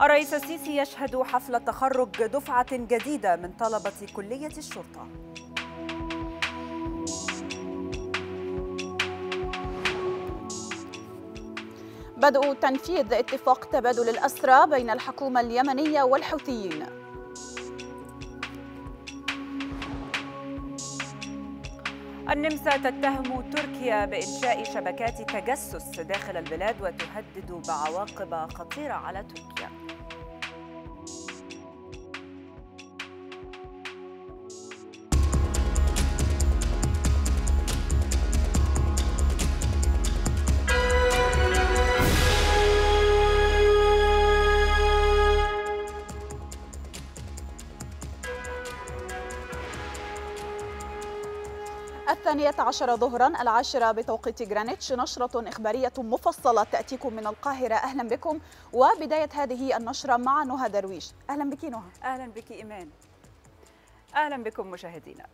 الرئيس السيسي يشهد حفل تخرج دفعة جديدة من طلبة كلية الشرطة. بدء تنفيذ اتفاق تبادل الأسرى بين الحكومة اليمنية والحوثيين. النمسا تتهم تركيا بإنشاء شبكات تجسس داخل البلاد وتهدد بعواقب خطيرة على تركيا. عشر ظهرا العاشرة بتوقيت جرeenwich نشرة إخبارية مفصلة تأتيكم من القاهرة. أهلا بكم. وبداية هذه النشرة مع نهى درويش. أهلا بك نهى. أهلا بك إيمان. أهلا بكم مشاهدينا.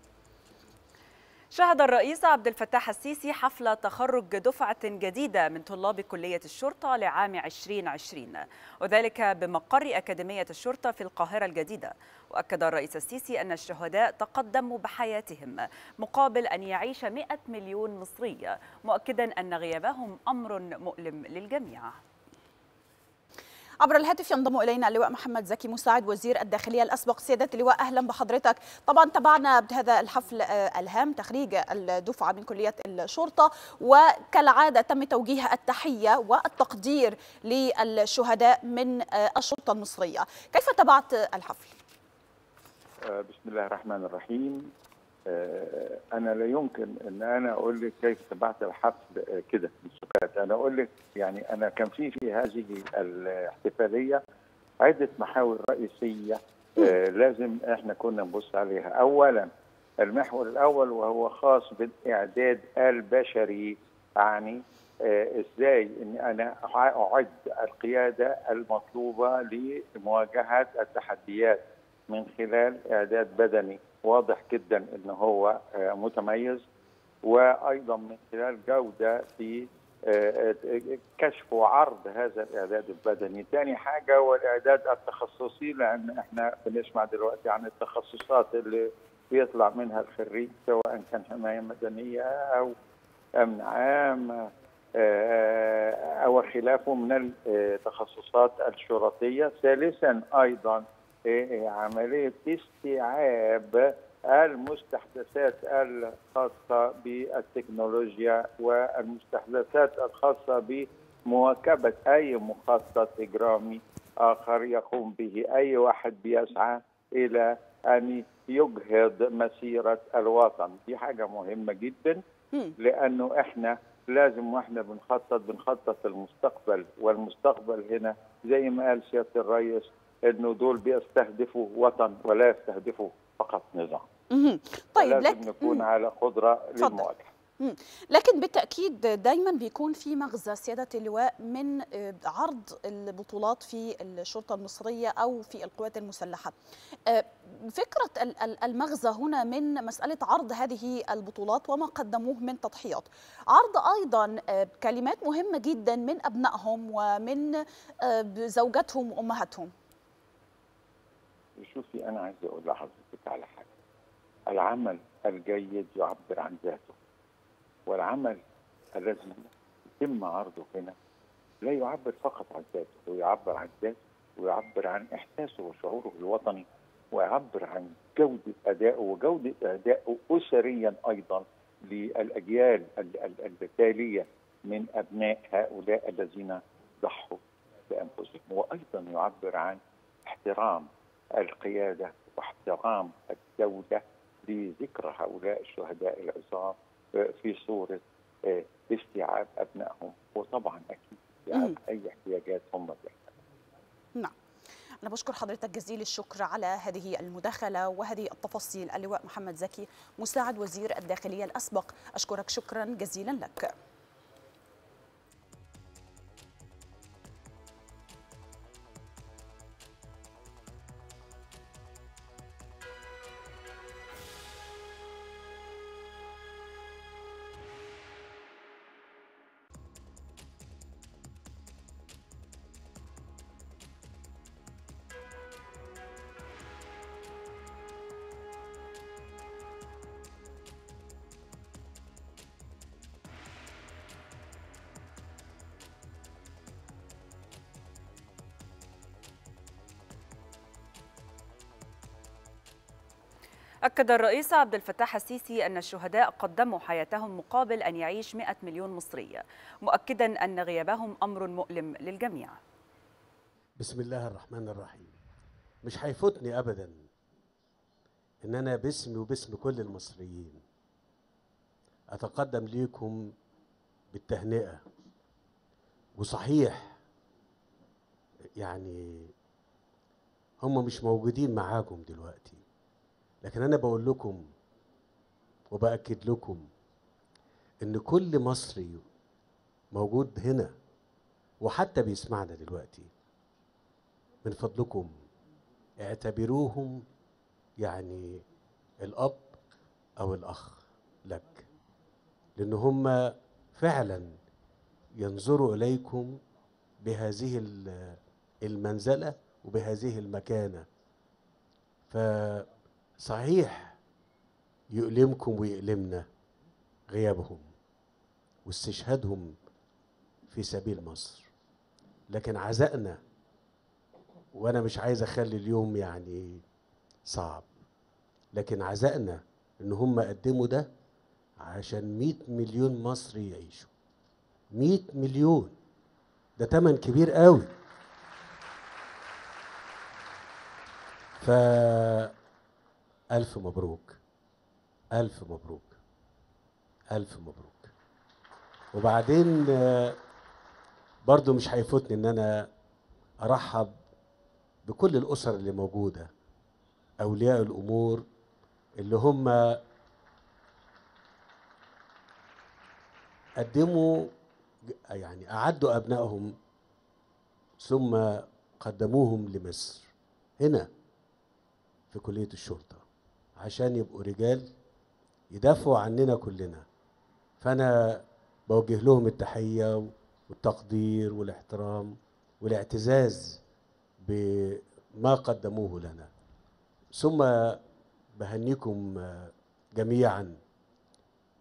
شهد الرئيس عبد الفتاح السيسي حفل تخرج دفعة جديدة من طلاب كلية الشرطة لعام 2020 وذلك بمقر أكاديمية الشرطة في القاهرة الجديدة. وأكد الرئيس السيسي أن الشهداء تقدموا بحياتهم مقابل أن يعيش 100 مليون مصري مؤكدا أن غيابهم أمر مؤلم للجميع. عبر الهاتف ينضم إلينا اللواء محمد زكي مساعد وزير الداخلية الأسبق. سيادة اللواء أهلا بحضرتك. طبعا تابعنا بهذا الحفل الهام تخريج الدفعة من كلية الشرطة. وكالعادة تم توجيه التحية والتقدير للشهداء من الشرطة المصرية. كيف تابعت الحفل؟ بسم الله الرحمن الرحيم. أنا لا يمكن إن أنا أقول لك كيف تبعت الحفل كده بالسكات. أنا أقول لك يعني أنا كان في في هذه الاحتفالية عدة محاور رئيسية لازم إحنا كنا نبص عليها. اولا المحور الأول وهو خاص بالإعداد البشري يعني إزاي ان أنا أعد القيادة المطلوبة لمواجهة التحديات من خلال إعداد بدني. واضح جدا إن هو متميز وأيضا من خلال جودة في كشف وعرض هذا الإعداد البدني، ثاني حاجة هو الإعداد التخصصي لأن إحنا بنسمع دلوقتي عن التخصصات اللي بيطلع منها الخريج سواء كان حماية مدنية أو أمن عام أو خلافه من التخصصات الشرطية، ثالثا أيضا عملية استيعاب المستحدثات الخاصة بالتكنولوجيا والمستحدثات الخاصة بمواكبة أي مخطط إجرامي آخر يقوم به. أي واحد بيسعى إلى أن يجهض مسيرة الوطن. دي حاجة مهمة جدا لأنه إحنا لازم وإحنا بنخطط بنخطط المستقبل. والمستقبل هنا زي ما قال سيادة الرئيس إنه دول بيستهدفوا وطن ولا يستهدفوا فقط نظام. طيب لازم لك... نكون. على قدرة للمواجهة. لكن بالتأكيد دايما بيكون في مغزى سيادة اللواء من عرض البطولات في الشرطة المصرية أو في القوات المسلحة. فكرة المغزى هنا من مسألة عرض هذه البطولات وما قدموه من تضحيات. عرض أيضا كلمات مهمة جدا من أبنائهم ومن زوجاتهم وأمهاتهم. شوفي أنا عايز أقول لحضرتك على حاجة. العمل الجيد يعبر عن ذاته والعمل الذي يتم عرضه هنا لا يعبر فقط عن ذاته هو يعبر عن ذاته ويعبر عن إحساسه وشعوره الوطني ويعبر عن جودة ادائه وجودة ادائه اسريا أيضا للأجيال التاليه من أبناء هؤلاء الذين ضحوا بأنفسهم. وأيضا يعبر عن احترام القيادة واحترام الدولة لذكرى هؤلاء الشهداء العظام في صورة استيعاب أبنائهم. وطبعا أكيد يعني أي احتياجات هم بيحتاجها نعم. أنا بشكر حضرتك جزيل الشكر على هذه المداخلة وهذه التفاصيل. اللواء محمد زكي مساعد وزير الداخلية الأسبق. أشكرك شكرا جزيلا لك. أكد الرئيس عبد الفتاح السيسي أن الشهداء قدموا حياتهم مقابل أن يعيش 100 مليون مصري مؤكدا أن غيابهم أمر مؤلم للجميع. بسم الله الرحمن الرحيم. مش هيفوتني ابدا إن أنا باسمي وباسم كل المصريين أتقدم ليكم بالتهنئة. وصحيح يعني هم مش موجودين معاكم دلوقتي. لكن أنا بقول لكم وبأكد لكم إن كل مصري موجود هنا وحتى بيسمعنا دلوقتي من فضلكم اعتبروهم يعني الأب أو الأخ لك لأن هم فعلا ينظروا إليكم بهذه ال- المنزلة وبهذه المكانة. فصحيح يؤلمكم ويؤلمنا غيابهم واستشهادهم في سبيل مصر. لكن عزائنا وأنا مش عايز أخلي اليوم يعني صعب. لكن عزائنا إن هم قدموا ده عشان 100 مليون مصري يعيشوا. 100 مليون. ده تمن كبير قوي. ف ألف مبروك. ألف مبروك. ألف مبروك. وبعدين برضو مش هيفوتني إن أنا أرحب بكل الأسر اللي موجودة أولياء الأمور اللي هم قدموا يعني أعدوا أبنائهم ثم قدموهم لمصر هنا في كلية الشرطة. عشان يبقوا رجال يدافعوا عننا كلنا. فأنا بوجه لهم التحية والتقدير والاحترام والاعتزاز بما قدموه لنا. ثم بهنيكم جميعا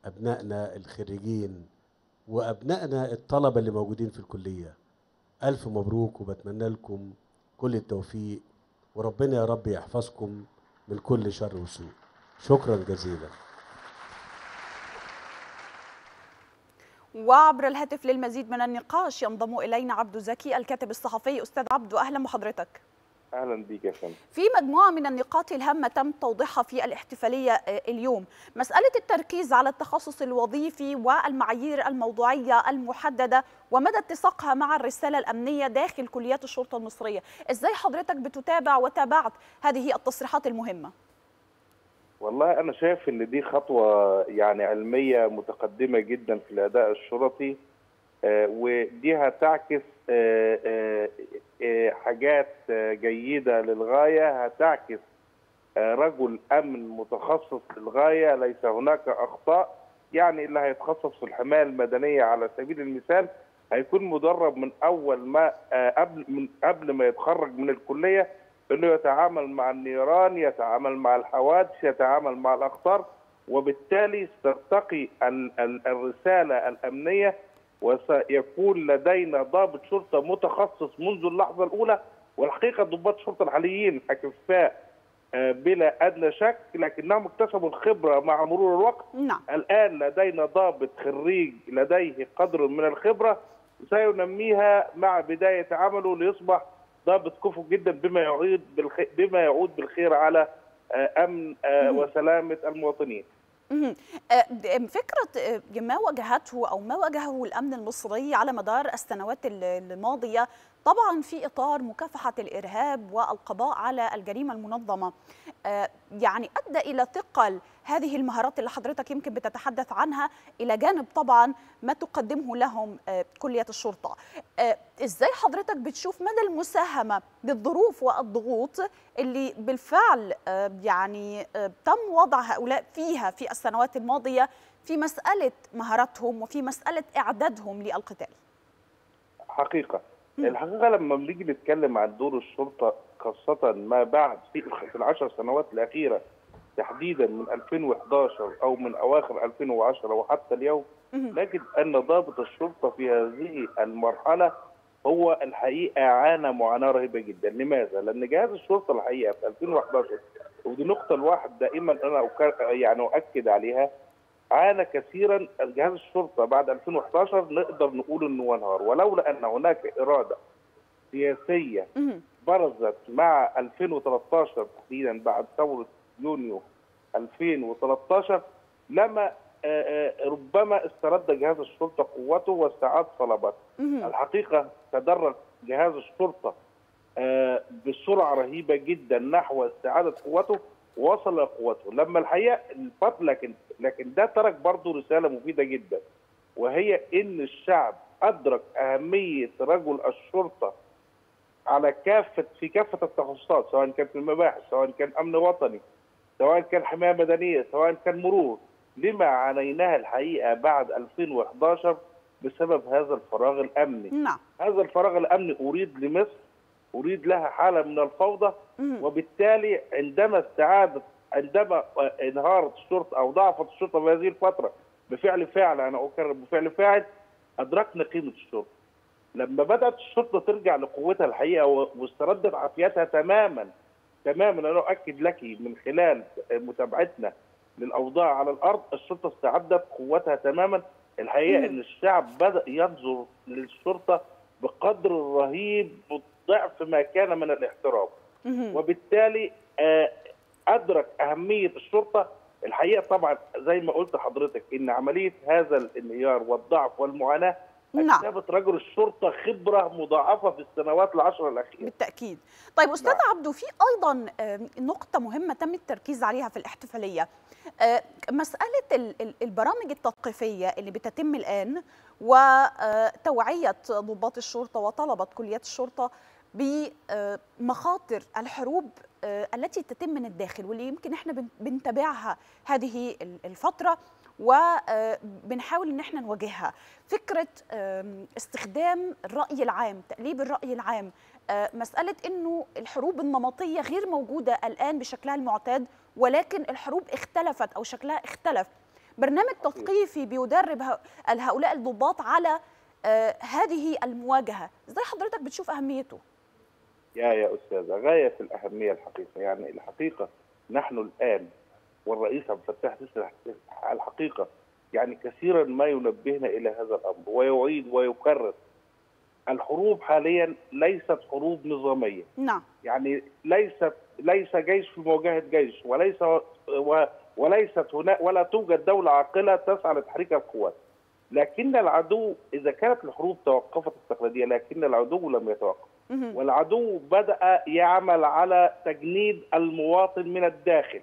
أبنائنا الخريجين وأبنائنا الطلبة اللي موجودين في الكلية. ألف مبروك وبتمنى لكم كل التوفيق وربنا يا رب يحفظكم من كل شر وسوء. شكرا جزيلا. وعبر الهاتف للمزيد من النقاش ينضم إلينا عبدو زكي الكاتب الصحفي. أستاذ عبدو أهلا بحضرتك. أهلا بيك يا فندم. في مجموعة من النقاط الهامة تم توضيحها في الاحتفالية آه، اليوم. مسألة التركيز على التخصص الوظيفي والمعايير الموضوعية المحددة ومدى اتساقها مع الرسالة الأمنية داخل كليات الشرطة المصرية. إزاي حضرتك بتتابع وتابعت هذه التصريحات المهمة؟ والله أنا شايف إن دي خطوة يعني علمية متقدمة جدا في الأداء الشرطي آه، ودي هتعكس حاجات آه، جيدة للغاية هتعكس آه، رجل أمن متخصص للغايه ليس هناك أخطاء. يعني اللي هيتخصص في الحماية المدنية على سبيل المثال هيكون مدرب من أول ما آه، قبل من قبل ما يتخرج من الكلية إنه يتعامل مع النيران يتعامل مع الحوادث يتعامل مع الأخطار وبالتالي ترتقي ال- ال- الرسالة الأمنية وسيكون لدينا ضابط شرطة متخصص منذ اللحظة الأولى والحقيقة ضباط الشرطه الحاليين أكفاء آه، بلا أدنى شك لكنهم اكتسبوا الخبرة مع مرور الوقت نعم الآن لدينا ضابط خريج لديه قدر من الخبرة سينميها مع بداية عمله ليصبح ضابط كفؤ جدا بما يعود بالخير بما يعود بالخير على آه، أمن آه، مم. وسلامة المواطنين. د- فكرة آه، ما واجهته أو ما واجهه الأمن المصري على مدار السنوات ال- الماضية طبعا في إطار مكافحة الإرهاب والقضاء على الجريمة المنظمة. آه، يعني أدى إلى ثقل هذه المهارات اللي حضرتك يمكن بتتحدث عنها إلى جانب طبعا ما تقدمه لهم آه، كلية الشرطة. آه، إزاي حضرتك بتشوف مدى المساهمة للظروف والضغوط اللي بالفعل يعني تم وضع هؤلاء فيها في السنوات الماضية في مسألة مهاراتهم وفي مسألة إعدادهم للقتال؟ حقيقة. مم. الحقيقة لما بنيجي نتكلم عن دور الشرطة خاصة ما بعد في العشر سنوات الأخيرة تحديدا من 2011 أو من أواخر 2010 وحتى اليوم. نجد أن ضابط الشرطة في هذه المرحلة هو الحقيقة عانى معاناة رهيبة جدا لماذا؟ لأن جهاز الشرطة الحقيقة في 2011 ودي نقطة الواحد دائما أنا يعني أؤكد عليها عانى كثيرا جهاز الشرطة بعد 2011 نقدر نقول إنه انهار ولولا أن هناك إرادة سياسية. برزت مع 2013 تحديدا بعد ثورة يونيو 2013 لما آه، آه، ربما استرد جهاز الشرطة قوته واستعاد. مهم. الحقيقة تدرج جهاز الشرطة آه، بسرعة رهيبة جدا نحو استعادة قوته ووصل لقوته. لما الحقيقة الفترة لكن لكن ده ترك برضه رسالة مفيدة جدا وهي إن الشعب أدرك أهمية رجل الشرطة على كافه في كافة التخصصات سواء كان في المباحث سواء كان أمن وطني سواء كان حماية مدنية سواء كان مرور. لما عانيناه الحقيقة بعد 2011 بسبب هذا الفراغ الأمني. نعم. هذا الفراغ الأمني أريد لمصر أريد لها حالة من الفوضى. وبالتالي عندما استعادت عندما انهارت الشرطة أو ضعفت الشرطة في هذه الفترة بفعل فاعل أنا أكرر بفعل فاعل أدركنا قيمة الشرطة. لما بدأت الشرطة ترجع لقوتها الحقيقة واستردت عافيتها تماما تماما أنا أؤكد لك من خلال متابعتنا للأوضاع على الأرض الشرطة استعدت قوتها تماما الحقيقة مم. إن الشعب بدأ ينظر للشرطة بقدر رهيب ضعف ما كان من الاحترام. وبالتالي آه، أدرك أهمية الشرطة. الحقيقة طبعا زي ما قلت لحضرتك إن عملية هذا الانهيار والضعف والمعاناة نعم. اكتسبت رجل الشرطة خبرة مضاعفة في السنوات العشر الأخيرة. بالتأكيد. طيب أستاذ نعم. عبدو في أيضا آم، نقطة مهمة تم التركيز عليها في الاحتفالية. آه، ال- البرامج التثقيفية اللي بتتم الآن وتوعية ضباط الشرطة وطلبة كليات الشرطة بمخاطر الحروب آه، التي تتم من الداخل واللي يمكن إحنا بن- بنتابعها هذه ال- الفترة وبنحاول إن إحنا نواجهها. فكرة آم، استخدام الرأي العام تقليب الرأي العام آه، مسألة أنه الحروب النمطية غير موجودة الآن بشكلها المعتاد ولكن الحروب اختلفت أو شكلها اختلف. برنامج تثقيفي بيدرب هؤلاء الضباط على آه، هذه المواجهة. إزاي حضرتك بتشوف أهميته؟ يا يا أستاذة غاية في الأهمية الحقيقة يعني الحقيقة نحن الآن والرئيس عبد الفتاح السيسي الحقيقة يعني كثيرا ما ينبهنا إلى هذا الأمر ويعيد ويكرر. الحروب حاليا ليست حروب نظامية. نعم. يعني ليست ليس جيش في مواجهة جيش وليس و وليست هناك ولا توجد دولة عاقلة تسعى لتحريك القوات. لكن العدو إذا كانت الحروب توقفت التقليدية لكن العدو لم يتوقف. والعدو بدأ يعمل على تجنيد المواطن من الداخل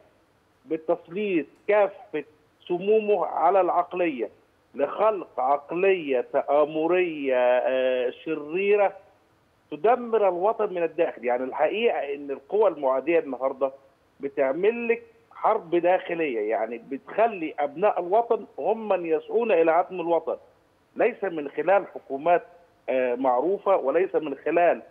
بتسليط كافة سمومه على العقلية لخلق عقلية تآمرية آه، شريرة تدمر الوطن من الداخل. يعني الحقيقة إن القوى المعادية النهارده بتعمل لك حرب داخلية يعني بتخلي أبناء الوطن هم من يسعون إلى عدم الوطن. ليس من خلال حكومات آه، معروفة وليس من خلال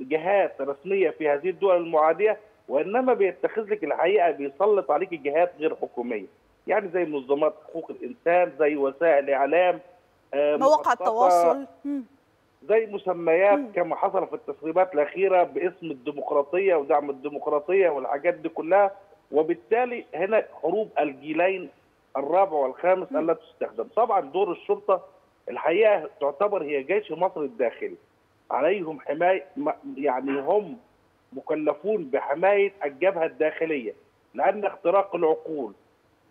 جهات رسمية في هذه الدول المعادية وإنما بيتخذ لك الحقيقة بيسلط عليك جهات غير حكومية يعني زي منظمات حقوق الإنسان زي وسائل إعلام آه، مواقع التواصل. زي مسميات مم. كما حصل في التسريبات الأخيرة باسم الديمقراطية ودعم الديمقراطية والحاجات دي كلها وبالتالي هنا حروب الجيلين الرابع والخامس. التي تستخدم طبعا دور الشرطة الحقيقة تعتبر هي جيش مصر الداخلي عليهم حماية يعني هم مكلفون بحماية الجبهة الداخلية لأن اختراق العقول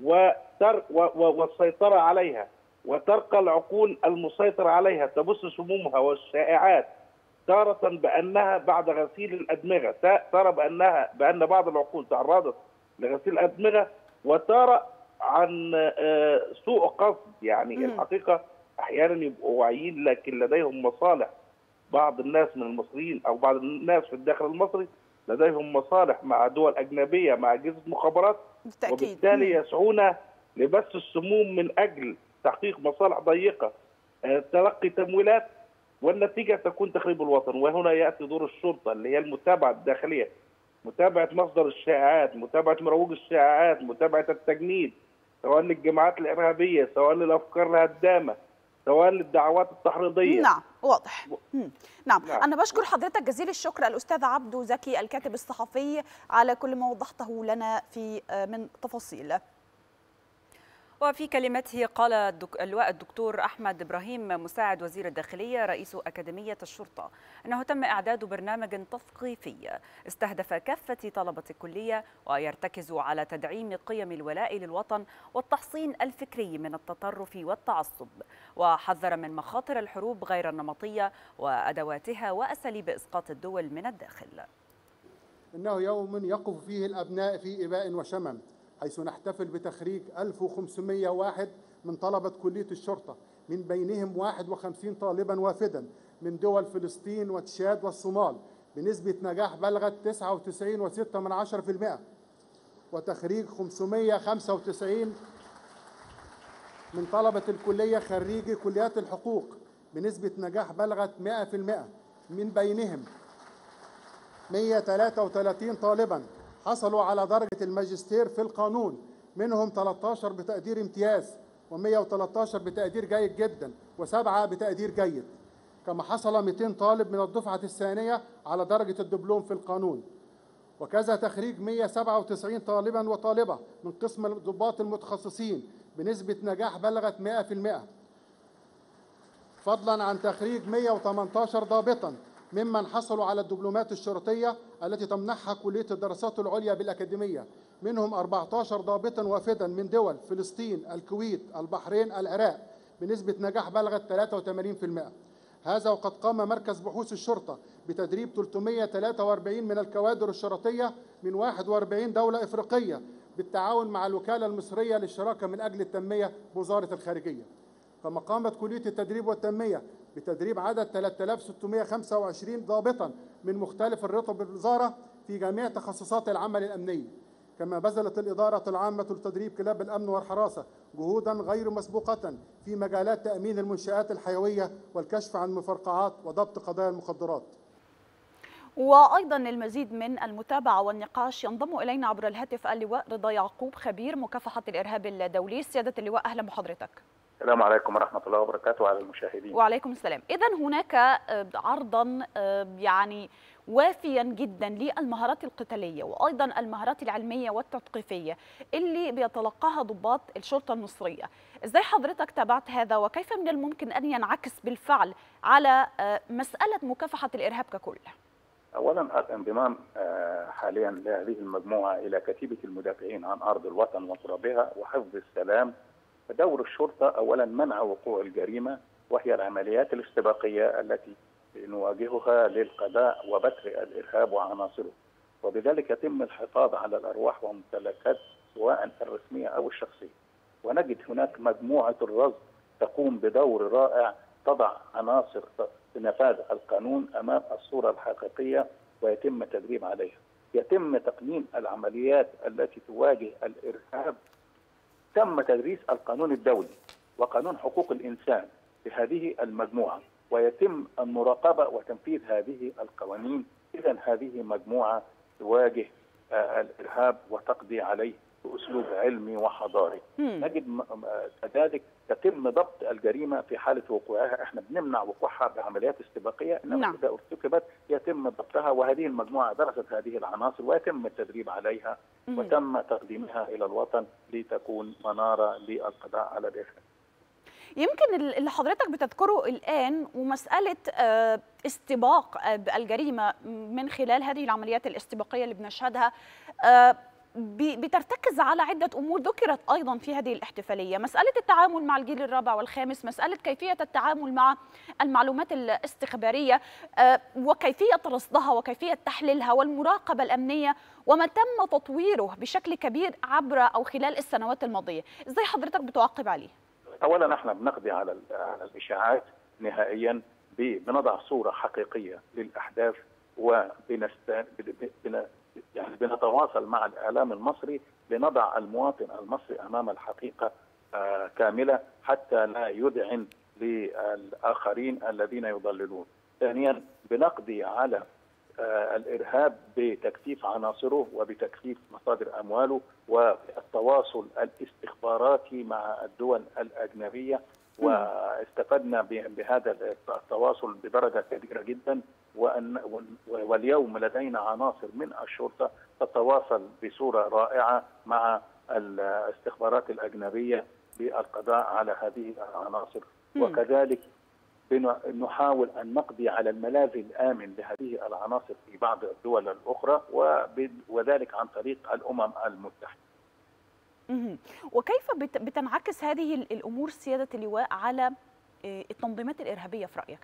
وتر والسيطرة عليها وترقى العقول المسيطر عليها تبث سمومها والشائعات تارة بأنها بعد غسيل الأدمغة ترى بأنها بأن بعض العقول تعرضت لغسيل الأدمغة وترى عن آه، سوء قصد يعني. الحقيقة أحيانا يبقوا واعيين لكن لديهم مصالح بعض الناس من المصريين أو بعض الناس في الداخل المصري لديهم مصالح مع دول أجنبية مع أجهزة مخابرات بالتأكيد. وبالتالي. يسعون لبث السموم من أجل تحقيق مصالح ضيقة. آه، تلقي تمويلات والنتيجة تكون تخريب الوطن. وهنا يأتي دور الشرطة اللي هي المتابعة الداخلية متابعة مصدر الشائعات متابعة مروج الشائعات متابعة التجنيد سواء للجماعات الإرهابية سواء للأفكار الهدامة سواء للدعوات التحريضية. نعم. واضح مم. نعم. نعم. أنا بشكر حضرتك جزيل الشكر الأستاذ عبدو زكي الكاتب الصحفي على كل ما وضحته لنا في آه، من تفاصيل وفي كلمته قال اللواء الدكتور أحمد إبراهيم مساعد وزير الداخلية رئيس أكاديمية الشرطة أنه تم إعداد برنامج تثقيفي استهدف كافة طلبة الكلية ويرتكز على تدعيم قيم الولاء للوطن والتحصين الفكري من التطرف والتعصب وحذر من مخاطر الحروب غير النمطية وأدواتها وأساليب إسقاط الدول من الداخل. إنه يوم يقف فيه الأبناء في إباء وشمم حيث نحتفل بتخريج 1501 من طلبة كلية الشرطة. من بينهم 51 طالبا وافدا من دول فلسطين وتشاد والصومال بنسبة نجاح بلغت 99.6 من عشرة في المئة. وتخريج 595 من طلبة الكلية خريجي كليات الحقوق بنسبة نجاح بلغت 100% من بينهم 133 طالبا حصلوا على درجة الماجستير في القانون منهم 13 بتقدير امتياز و113 بتقدير جيد جدا وسبعة بتقدير جيد. كما حصل 200 طالب من الدفعة الثانية على درجة الدبلوم في القانون. وكذا تخريج 197 طالبا وطالبة من قسم الضباط المتخصصين بنسبة نجاح بلغت 100% فضلا عن تخريج 118 ضابطا ممن حصلوا على الدبلومات الشرطية التي تمنحها كلية الدراسات العليا بالأكاديمية. منهم 14 ضابطا وافدا من دول فلسطين الكويت البحرين العراق بنسبة نجاح بلغت 83% هذا وقد قام مركز بحوث الشرطة بتدريب 343 من الكوادر الشرطية من 41 دولة إفريقية بالتعاون مع الوكالة المصرية للشراكة من أجل التنمية بوزارة الخارجية. كما قامت كلية التدريب والتنمية بتدريب عدد 3625 ضابطا من مختلف الرتب بالوزارة في جميع تخصصات العمل الأمني كما بذلت الإدارة العامة لتدريب كلاب الأمن والحراسة جهودا غير مسبوقة في مجالات تأمين المنشآت الحيوية والكشف عن مفرقعات وضبط قضايا المخدرات. وأيضا المزيد من المتابعة والنقاش ينضم إلينا عبر الهاتف اللواء رضا يعقوب خبير مكافحة الإرهاب الدولي. سيادة اللواء أهلا بحضرتك. السلام عليكم ورحمة الله وبركاته على المشاهدين. وعليكم السلام. اذا هناك آه، عرضا آه، يعني وافيا جدا للمهارات القتالية وأيضا المهارات العلمية والتثقيفية اللي بيتلقاها ضباط الشرطة المصرية. إزاي حضرتك تابعت هذا وكيف من الممكن أن ينعكس بالفعل على آه، مسألة مكافحة الإرهاب ككل؟ أولا الانضمام حاليا لهذه المجموعة إلى كتيبة المدافعين عن أرض الوطن وترابها وحفظ السلام دور الشرطة أولا منع وقوع الجريمة وهي العمليات الاستباقية التي نواجهها للقضاء وبتر الإرهاب وعناصره وبذلك يتم الحفاظ على الأرواح والممتلكات سواء الرسمية أو الشخصية ونجد هناك مجموعة الرصد تقوم بدور رائع تضع عناصر نفاذ القانون أمام الصورة الحقيقية ويتم التدريب عليها. يتم تقنين العمليات التي تواجه الإرهاب تم تدريس القانون الدولي وقانون حقوق الإنسان لهذه المجموعة ويتم المراقبة وتنفيذ هذه القوانين. اذا هذه مجموعة تواجه آه، الإرهاب وتقضي عليه. بأسلوب علمي وحضاري. نجد كذلك يتم ضبط الجريمة في حالة وقوعها، إحنا بنمنع وقوعها بعمليات استباقية إنما نعم. إذا ارتكبت يتم ضبطها وهذه المجموعة درست هذه العناصر ويتم التدريب عليها مم. وتم تقديمها إلى الوطن لتكون منارة للقضاء على الارهاب. يمكن ال- اللي حضرتك بتذكره الآن ومسألة آه، استباق آه، الجريمة من خلال هذه العمليات الاستباقية اللي بنشهدها آه، بترتكز على عدة أمور ذكرت أيضا في هذه الاحتفالية مسألة التعامل مع الجيل الرابع والخامس مسألة كيفية التعامل مع المعلومات الاستخبارية آه، وكيفية رصدها وكيفية تحليلها والمراقبة الأمنية وما تم تطويره بشكل كبير عبر أو خلال السنوات الماضية إزاي حضرتك بتعقب عليه؟ اولا إحنا بنقضي على على الإشاعات نهائيا بنضع صورة حقيقية للأحداث وبنست بن- بن- يعني بنتواصل مع الإعلام المصري لنضع المواطن المصري أمام الحقيقة آه، كاملة حتى لا يذعن للآخرين الذين يضللون. ثانيا بنقضي على آه، الإرهاب بتكثيف عناصره وبتكثيف مصادر أمواله والتواصل الاستخباراتي مع الدول الأجنبية. واستفدنا بهذا التواصل بدرجة كبيرة جدا. وأن واليوم لدينا عناصر من الشرطة تتواصل بصورة رائعة مع الاستخبارات الأجنبية بالقضاء على هذه العناصر. وكذلك نحاول أن نقضي على الملاذ الآمن لهذه العناصر في بعض الدول الأخرى وب- وذلك عن طريق الأمم المتحدة. مهم. وكيف بت- بتنعكس هذه ال- الأمور سيادة اللواء على آه، التنظيمات الإرهابية في رأيك؟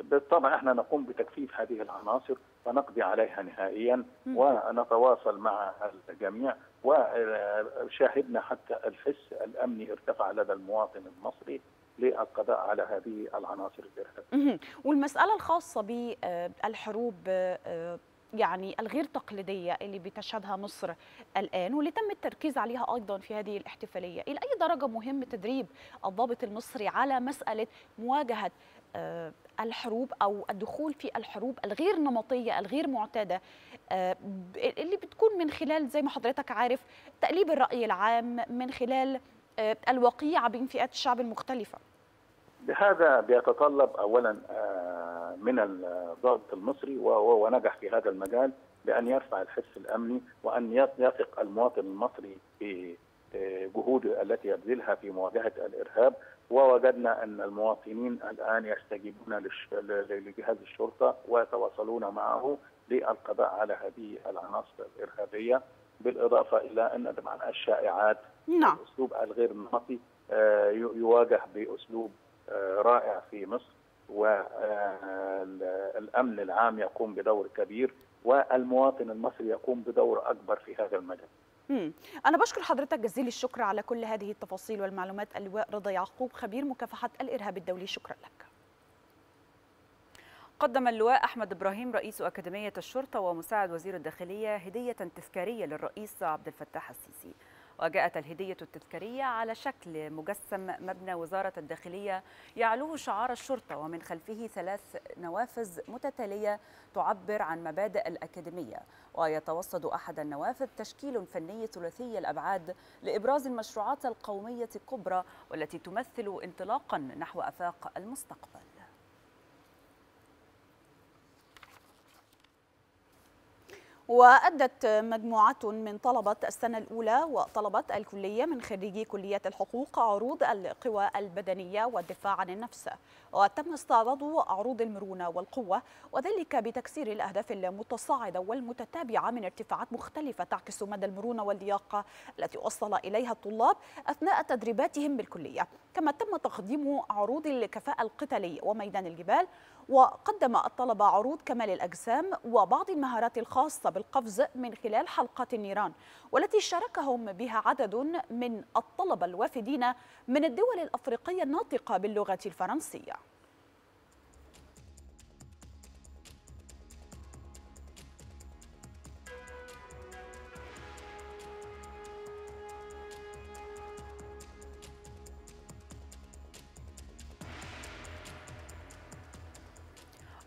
بالطبع إحنا نقوم بتكثيف هذه العناصر ونقضي عليها نهائيا. ونتواصل مع الجميع وشاهدنا حتى الحس الأمني ارتفع لدى المواطن المصري للقضاء على هذه العناصر الارهابيه. مهم. والمسألة الخاصة بالحروب يعني الغير تقليدية اللي بتشهدها مصر الآن واللي تم التركيز عليها أيضا في هذه الاحتفالية إلى أي درجة مهم تدريب الضابط المصري على مسألة مواجهة الحروب أو الدخول في الحروب الغير نمطية الغير معتادة آه، اللي بتكون من خلال زي ما حضرتك عارف تقليب الرأي العام من خلال آه، الوقيعة بين فئات الشعب المختلفة. هذا بيتطلب اولا آه، من الضابط المصري وهو ونجح في هذا المجال بأن يرفع الحس الأمني وأن يثق المواطن المصري في آه، جهوده التي يبذلها في مواجهة الإرهاب. ووجدنا أن المواطنين الآن يستجيبون لجهاز الشرطة ويتواصلون معه للقضاء على هذه العناصر الإرهابية بالإضافة إلى أن طبعا الشائعات نعم الاسلوب الغير نمطي آه، يواجه بأسلوب آه، رائع في مصر والامن العام يقوم بدور كبير والمواطن المصري يقوم بدور أكبر في هذا المجال. مم. أنا بشكر حضرتك جزيل الشكر على كل هذه التفاصيل والمعلومات. اللواء رضا يعقوب خبير مكافحة الإرهاب الدولي. شكرا لك. قدم اللواء أحمد إبراهيم رئيس أكاديمية الشرطة ومساعد وزير الداخلية هدية تذكارية للرئيس عبد الفتاح السيسي. وجاءت الهدية التذكارية على شكل مجسم مبنى وزارة الداخلية يعلوه شعار الشرطة ومن خلفه ثلاث نوافذ متتالية تعبر عن مبادئ الأكاديمية. ويتوسط أحد النوافذ تشكيل فني ثلاثي الأبعاد لإبراز المشروعات القومية الكبرى والتي تمثل انطلاقا نحو أفاق المستقبل. وأدت مجموعة من طلبة السنة الأولى وطلبة الكلية من خريجي كلية الحقوق عروض القوى البدنية والدفاع عن النفس. وتم استعراض عروض المرونة والقوة وذلك بتكسير الأهداف المتصاعدة والمتتابعة من ارتفاعات مختلفة تعكس مدى المرونة واللياقة التي وصل إليها الطلاب أثناء تدريباتهم بالكلية. كما تم تقديم عروض الكفاءة القتالية وميدان الجبال وقدم الطلبة عروض كمال الأجسام وبعض المهارات الخاصة بالقفز من خلال حلقات النيران والتي شاركهم بها عدد من الطلبة الوافدين من الدول الأفريقية الناطقة باللغة الفرنسية.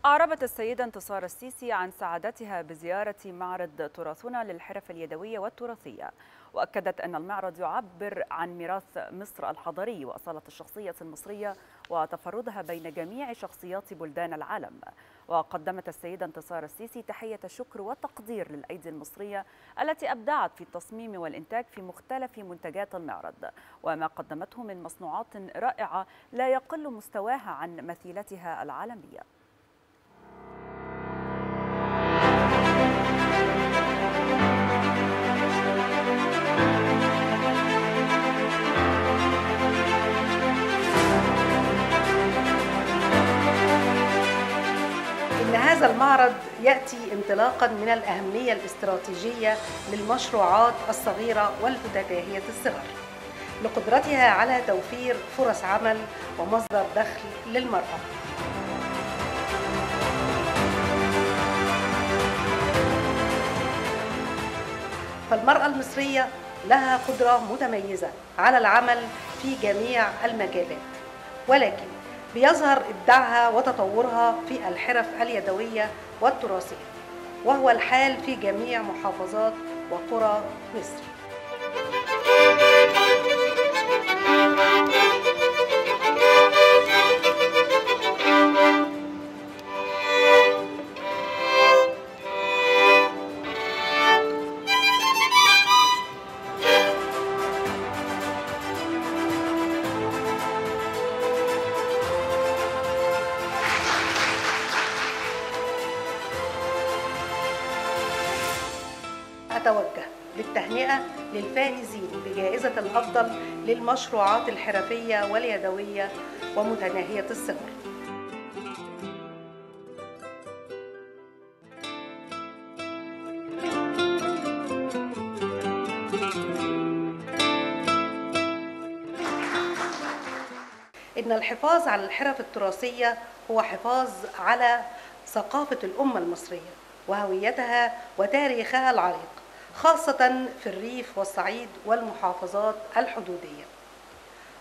أعربت السيدة انتصار السيسي عن سعادتها بزيارة معرض تراثنا للحرف اليدوية والتراثية. وأكدت أن المعرض يعبر عن ميراث مصر الحضاري وأصالة الشخصية المصرية وتفردها بين جميع شخصيات بلدان العالم. وقدمت السيدة انتصار السيسي تحية شكر وتقدير للأيدي المصرية التي أبدعت في التصميم والإنتاج في مختلف منتجات المعرض. وما قدمته من مصنوعات رائعة لا يقل مستواها عن مثيلتها العالمية. هذا المعرض يأتي انطلاقا من الأهمية الاستراتيجية للمشروعات الصغيرة والمتناهية الصغر لقدرتها على توفير فرص عمل ومصدر دخل للمرأة. فالمرأة المصرية لها قدرة متميزة على العمل في جميع المجالات ولكن بيظهر إبداعها وتطورها في الحرف اليدوية والتراثية وهو الحال في جميع محافظات وقرى مصر. للمشروعات الحرفية واليدوية ومتناهية الصغر. إن الحفاظ على الحرف التراثية هو حفاظ على ثقافة الأمة المصرية وهويتها وتاريخها العريق. خاصة في الريف والصعيد والمحافظات الحدودية.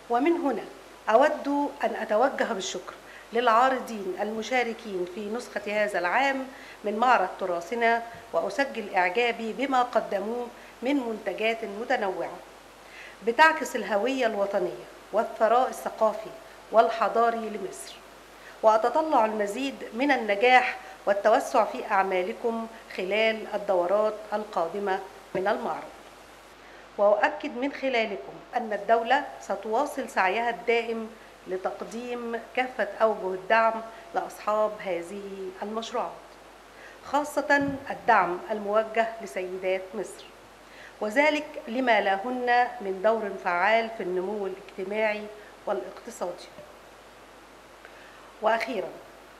ومن هنا أود أن أتوجه بالشكر للعارضين المشاركين في نسخة هذا العام من معرض تراثنا وأسجل إعجابي بما قدموه من منتجات متنوعة. بتعكس الهوية الوطنية والثراء الثقافي والحضاري لمصر. وأتطلع المزيد من النجاح والتوسع في أعمالكم خلال الدورات القادمة من المعرض. وأؤكد من خلالكم أن الدولة ستواصل سعيها الدائم لتقديم كافة أوجه الدعم لأصحاب هذه المشروعات خاصة الدعم الموجه لسيدات مصر. وذلك لما لهن من دور فعال في النمو الاجتماعي والاقتصادي. وأخيرا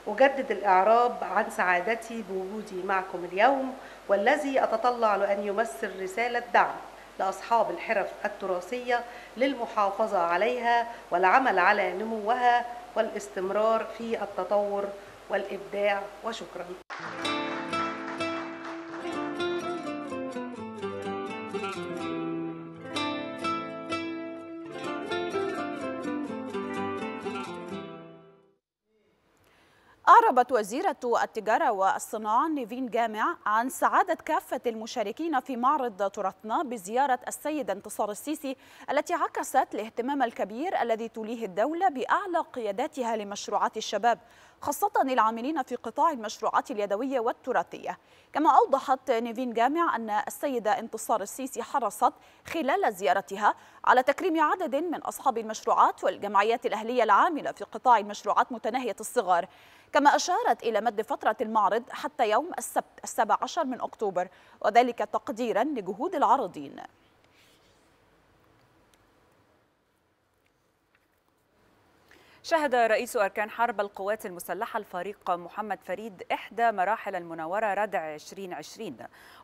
أجدد الإعراب عن سعادتي بوجودي معكم اليوم والذي أتطلع لأن يمثل رسالة دعم لأصحاب الحرف التراثية للمحافظة عليها والعمل على نموها والاستمرار في التطور والإبداع وشكرا. أعربت وزيرة التجارة والصناعة نيفين جامع عن سعادة كافة المشاركين في معرض تراثنا بزيارة السيد انتصار السيسي التي عكست الاهتمام الكبير الذي توليه الدولة بأعلى قياداتها لمشروعات الشباب. خاصة العاملين في قطاع المشروعات اليدوية والتراثية. كما أوضحت نيفين جامع أن السيدة انتصار السيسي حرصت خلال زيارتها على تكريم عدد من أصحاب المشروعات والجمعيات الأهلية العاملة في قطاع المشروعات متناهية الصغر كما أشارت إلى مد فترة المعرض حتى يوم السبت السابع عشر من أكتوبر وذلك تقديرا لجهود العارضين. شهد رئيس أركان حرب القوات المسلحة الفريق محمد فريد إحدى مراحل المناورة ردع 2020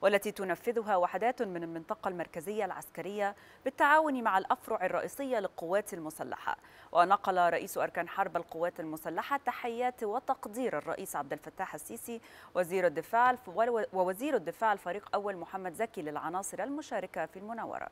والتي تنفذها وحدات من المنطقة المركزية العسكرية بالتعاون مع الأفرع الرئيسية للقوات المسلحة. ونقل رئيس أركان حرب القوات المسلحة تحيات وتقدير الرئيس عبد الفتاح السيسي وزير الدفاع ووزير الدفاع الفريق أول محمد زكي للعناصر المشاركة في المناورة.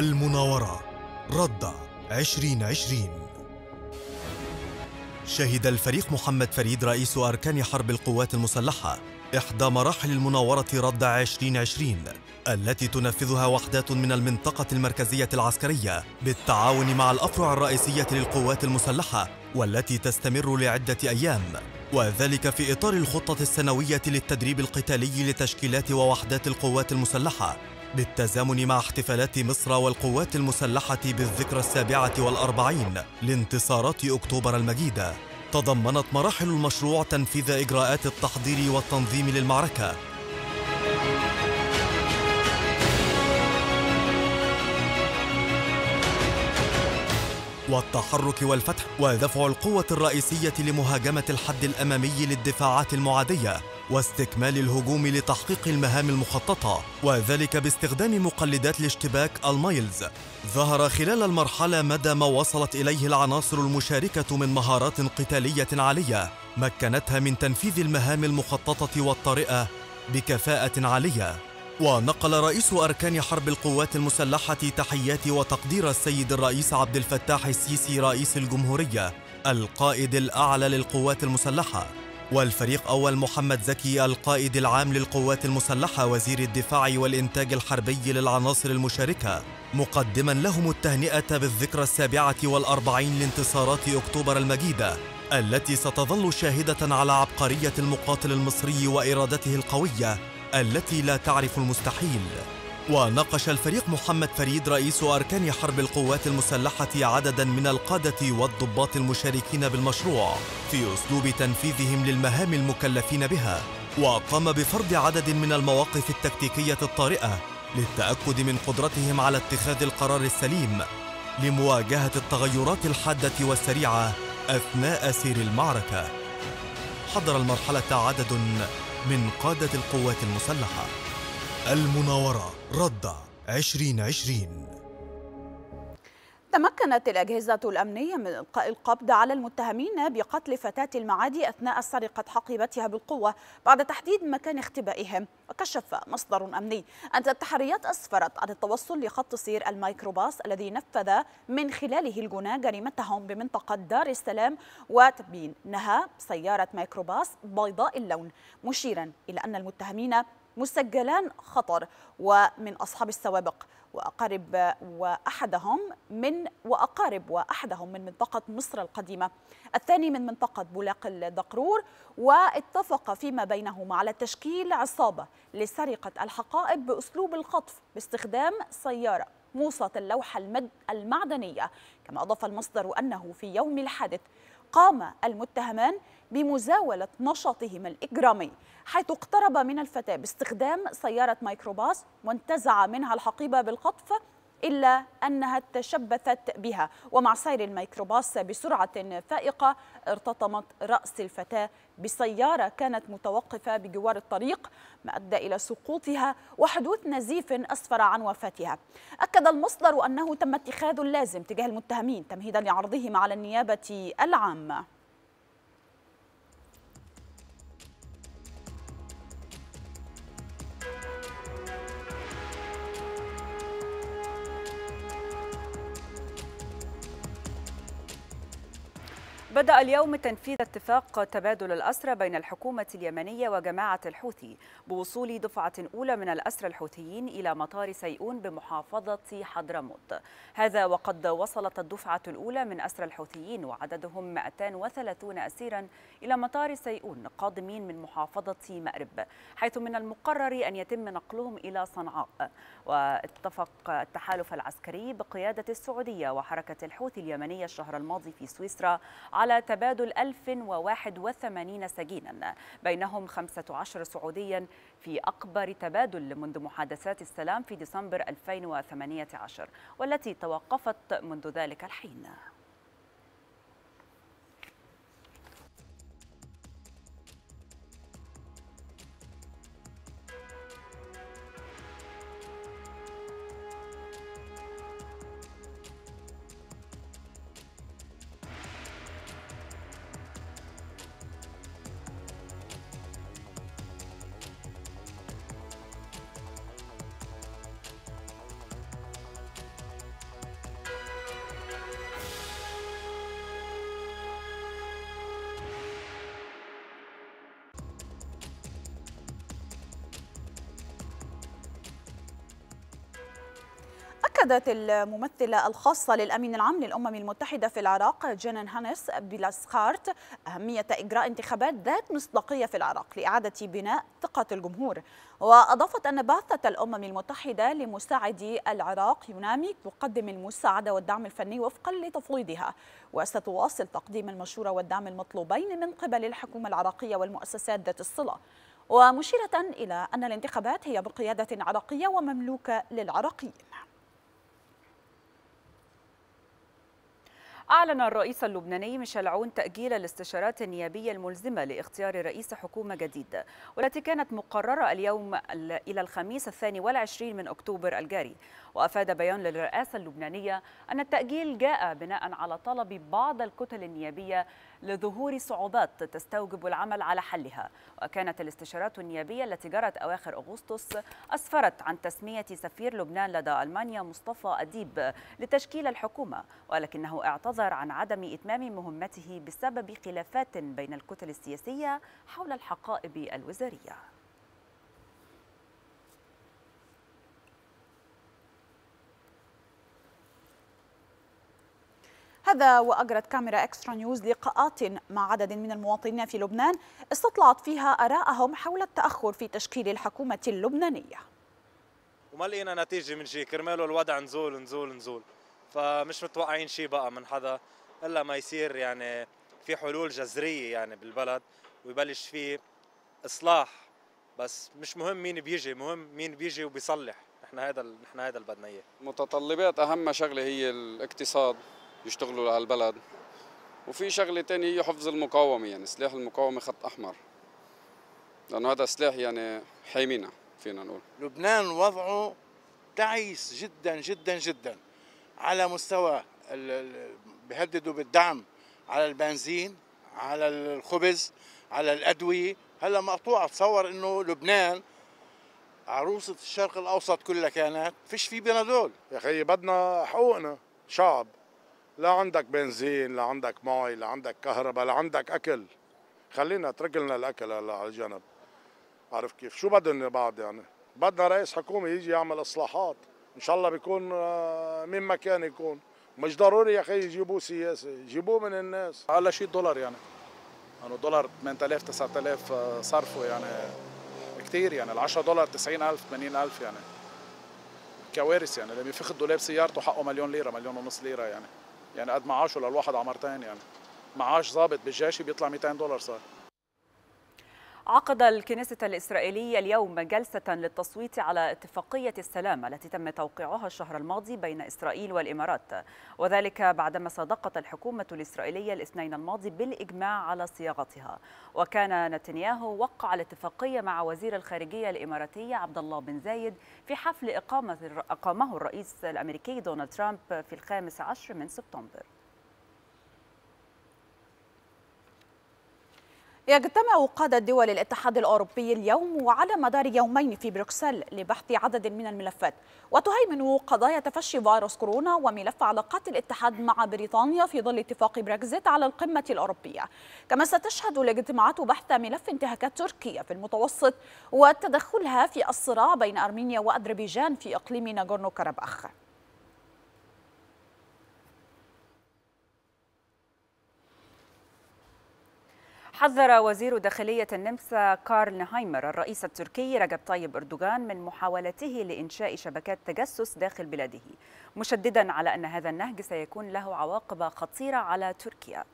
المناورة. ردة 2020 شهد الفريق محمد فريد رئيس أركان حرب القوات المسلحة إحدى مراحل المناورة ردة 2020 التي تنفذها وحدات من المنطقة المركزية العسكرية بالتعاون مع الأفرع الرئيسية للقوات المسلحة والتي تستمر لعدة أيام وذلك في إطار الخطة السنوية للتدريب القتالي لتشكيلات ووحدات القوات المسلحة بالتزامن مع احتفالات مصر والقوات المسلحة بالذكرى السابعة والأربعين لانتصارات أكتوبر المجيدة تضمنت مراحل المشروع تنفيذ إجراءات التحضير والتنظيم للمعركة. والتحرك والفتح ودفع القوة الرئيسية لمهاجمة الحد الأمامي للدفاعات المعادية. واستكمال الهجوم لتحقيق المهام المخططة وذلك باستخدام مقلدات الاشتباك المايلز. ظهر خلال المرحلة مدى ما وصلت إليه العناصر المشاركة من مهارات قتالية عالية مكنتها من تنفيذ المهام المخططة والطارئة بكفاءة عالية. ونقل رئيس أركان حرب القوات المسلحة تحيات وتقدير السيد الرئيس عبد الفتاح السيسي رئيس الجمهورية القائد الأعلى للقوات المسلحة. والفريق أول محمد زكي القائد العام للقوات المسلحة وزير الدفاع والإنتاج الحربي للعناصر المشاركة مقدما لهم التهنئة بالذكرى السابعة والأربعين لانتصارات أكتوبر المجيدة التي ستظل شاهدة على عبقرية المقاتل المصري وإرادته القوية التي لا تعرف المستحيل. وناقش الفريق محمد فريد رئيس أركان حرب القوات المسلحة عددا من القادة والضباط المشاركين بالمشروع في أسلوب تنفيذهم للمهام المكلفين بها وقام بفرض عدد من المواقف التكتيكية الطارئة للتأكد من قدرتهم على اتخاذ القرار السليم لمواجهة التغيرات الحادة والسريعة أثناء سير المعركة. حضر المرحلة عدد من قادة القوات المسلحة. المناورة. ردع 2020 تمكنت الأجهزة الأمنية من إلقاء القبض على المتهمين بقتل فتاة المعادي أثناء سرقة حقيبتها بالقوة بعد تحديد مكان اختبائهم وكشف مصدر أمني. أن التحريات أسفرت عن التوصل لخط سير الميكروباص الذي نفذ من خلاله الجناة جريمتهم بمنطقة دار السلام وتبين أنها سيارة ميكروباص بيضاء اللون. مشيرا إلى أن المتهمين مسجلان خطر ومن أصحاب السوابق وأقارب وأحدهم من وأقارب وأحدهم من منطقة مصر القديمة. الثاني من منطقة بولاق الدقرور واتفق فيما بينهما على تشكيل عصابة لسرقة الحقائب بأسلوب الخطف باستخدام سيارة موصة اللوحة المعدنية. كما أضاف المصدر أنه في يوم الحادث قام المتهمان بمزاولة نشاطهما الإجرامي حيث اقترب من الفتاة باستخدام سيارة ميكروباص وانتزع منها الحقيبة بالخطف إلا أنها تشبثت بها. ومع سير الميكروباص بسرعة فائقة ارتطمت رأس الفتاة بسيارة كانت متوقفة بجوار الطريق ما أدى إلى سقوطها وحدوث نزيف أسفر عن وفاتها. أكد المصدر أنه تم اتخاذ اللازم تجاه المتهمين تمهيدا لعرضهم على النيابة العامة. بدأ اليوم تنفيذ اتفاق تبادل الأسرى بين الحكومة اليمنية وجماعة الحوثي بوصول دفعة أولى من الأسرى الحوثيين إلى مطار سيئون بمحافظة حضرموت. هذا وقد وصلت الدفعة الأولى من أسرى الحوثيين وعددهم 230 أسيرا إلى مطار سيئون قادمين من محافظة مأرب حيث من المقرر أن يتم نقلهم إلى صنعاء. واتفق التحالف العسكري بقيادة السعودية وحركة الحوثي اليمنية الشهر الماضي في سويسرا على تبادل 1081 سجينا بينهم 15 سعوديا في أكبر تبادل منذ محادثات السلام في ديسمبر 2018 والتي توقفت منذ ذلك الحين. أكدت الممثلة الخاصة للأمين العام للأمم المتحدة في العراق جنان هانس بلاسخارت أهمية إجراء انتخابات ذات مصداقية في العراق لإعادة بناء ثقة الجمهور. وأضافت أن بعثة الأمم المتحدة لمساعدي العراق يونامي تقدم المساعدة والدعم الفني وفقا لتفويضها. وستواصل تقديم المشورة والدعم المطلوبين من قبل الحكومة العراقية والمؤسسات ذات الصلة. ومشيرة إلى أن الانتخابات هي بقيادة عراقية ومملوكة للعراقيين. أعلن الرئيس اللبناني ميشيل عون تأجيل الاستشارات النيابية الملزمة لاختيار رئيس حكومة جديد والتي كانت مقررة اليوم إلى الخميس الثاني والعشرين من أكتوبر الجاري. وأفاد بيان للرئاسة اللبنانية أن التأجيل جاء بناء على طلب بعض الكتل النيابية لظهور صعوبات تستوجب العمل على حلها. وكانت الاستشارات النيابية التي جرت أواخر أغسطس أسفرت عن تسمية سفير لبنان لدى ألمانيا مصطفى أديب لتشكيل الحكومة ولكنه اعتذر عن عدم إتمام مهمته بسبب خلافات بين الكتل السياسية حول الحقائب الوزارية. هذا وأجرت كاميرا إكسترا نيوز لقاءات مع عدد من المواطنين في لبنان استطلعت فيها آراءهم حول التأخر في تشكيل الحكومة اللبنانية. وما لقينا نتيجة من شيء كرماله الوضع نزول نزول نزول. فمش متوقعين شيء بقى من حدا إلا ما يصير يعني في حلول جذرية يعني بالبلد ويبلش في إصلاح. بس مش مهم مين بيجي مهم مين بيجي وبيصلح. نحن هذا نحن هذا اللي بدنا إياه. متطلبات أهم شغلة هي الاقتصاد. يشتغلوا على البلد. وفي شغلة ثانية هي حفظ المقاومة يعني سلاح المقاومة خط أحمر. لأنه هذا سلاح يعني حامينا فينا نقول. لبنان وضعه تعيس جدا جدا جدا. على مستوى بيهددوا بالدعم على البنزين على الخبز على الأدوية. هلا مقطوع تصور إنه لبنان عروسة الشرق الأوسط كلها كانت. فيش في بنادول يا أخي بدنا حقوقنا شعب. لا عندك بنزين لا عندك مي لا عندك كهرباء لا عندك أكل. خلينا اترك لنا الأكل هلا على جنب عارف كيف؟ شو بدنا بعد يعني؟ بدنا رئيس حكومة يجي يعمل إصلاحات. إن شاء الله بيكون من ما كان يكون. مش ضروري يا أخي يجيبوه سياسي يجيبوه من الناس. أقل شيء دولار يعني. يعني الدولار 8000 9000 صرفه يعني. كثير يعني. ال 10 دولار 90000 80000 يعني. كوارث يعني. اللي بيفخ الدولاب سيارته حقه مليون ليرة مليون ونص ليرة يعني. يعني قد معاشه للواحد عمرتين يعني. معاش ضابط بالجيش بيطلع 200 دولار صار عقد الكنيسة الإسرائيلية اليوم جلسة للتصويت على اتفاقية السلام التي تم توقيعها الشهر الماضي بين إسرائيل والإمارات. وذلك بعدما صادقت الحكومة الإسرائيلية الاثنين الماضي بالإجماع على صياغتها. وكان نتنياهو وقع الاتفاقية مع وزير الخارجية الإماراتية عبد الله بن زايد في حفل إقامة أقامه الرئيس الأمريكي دونالد ترامب في الخامس عشر من سبتمبر. يجتمع قادة دول الاتحاد الأوروبي اليوم وعلى مدار يومين في بروكسل لبحث عدد من الملفات. وتهيمن قضايا تفشي فيروس كورونا وملف علاقات الاتحاد مع بريطانيا في ظل اتفاق بريكزيت على القمة الأوروبية. كما ستشهد الاجتماعات بحث ملف انتهاكات تركيا في المتوسط وتدخلها في الصراع بين أرمينيا وأذربيجان في إقليم ناغورنو كاراباخ حذر وزير داخلية النمسا كارل نهايمر الرئيس التركي رجب طيب أردوغان من محاولته لإنشاء شبكات تجسس داخل بلاده مشددا على أن هذا النهج سيكون له عواقب خطيرة على تركيا.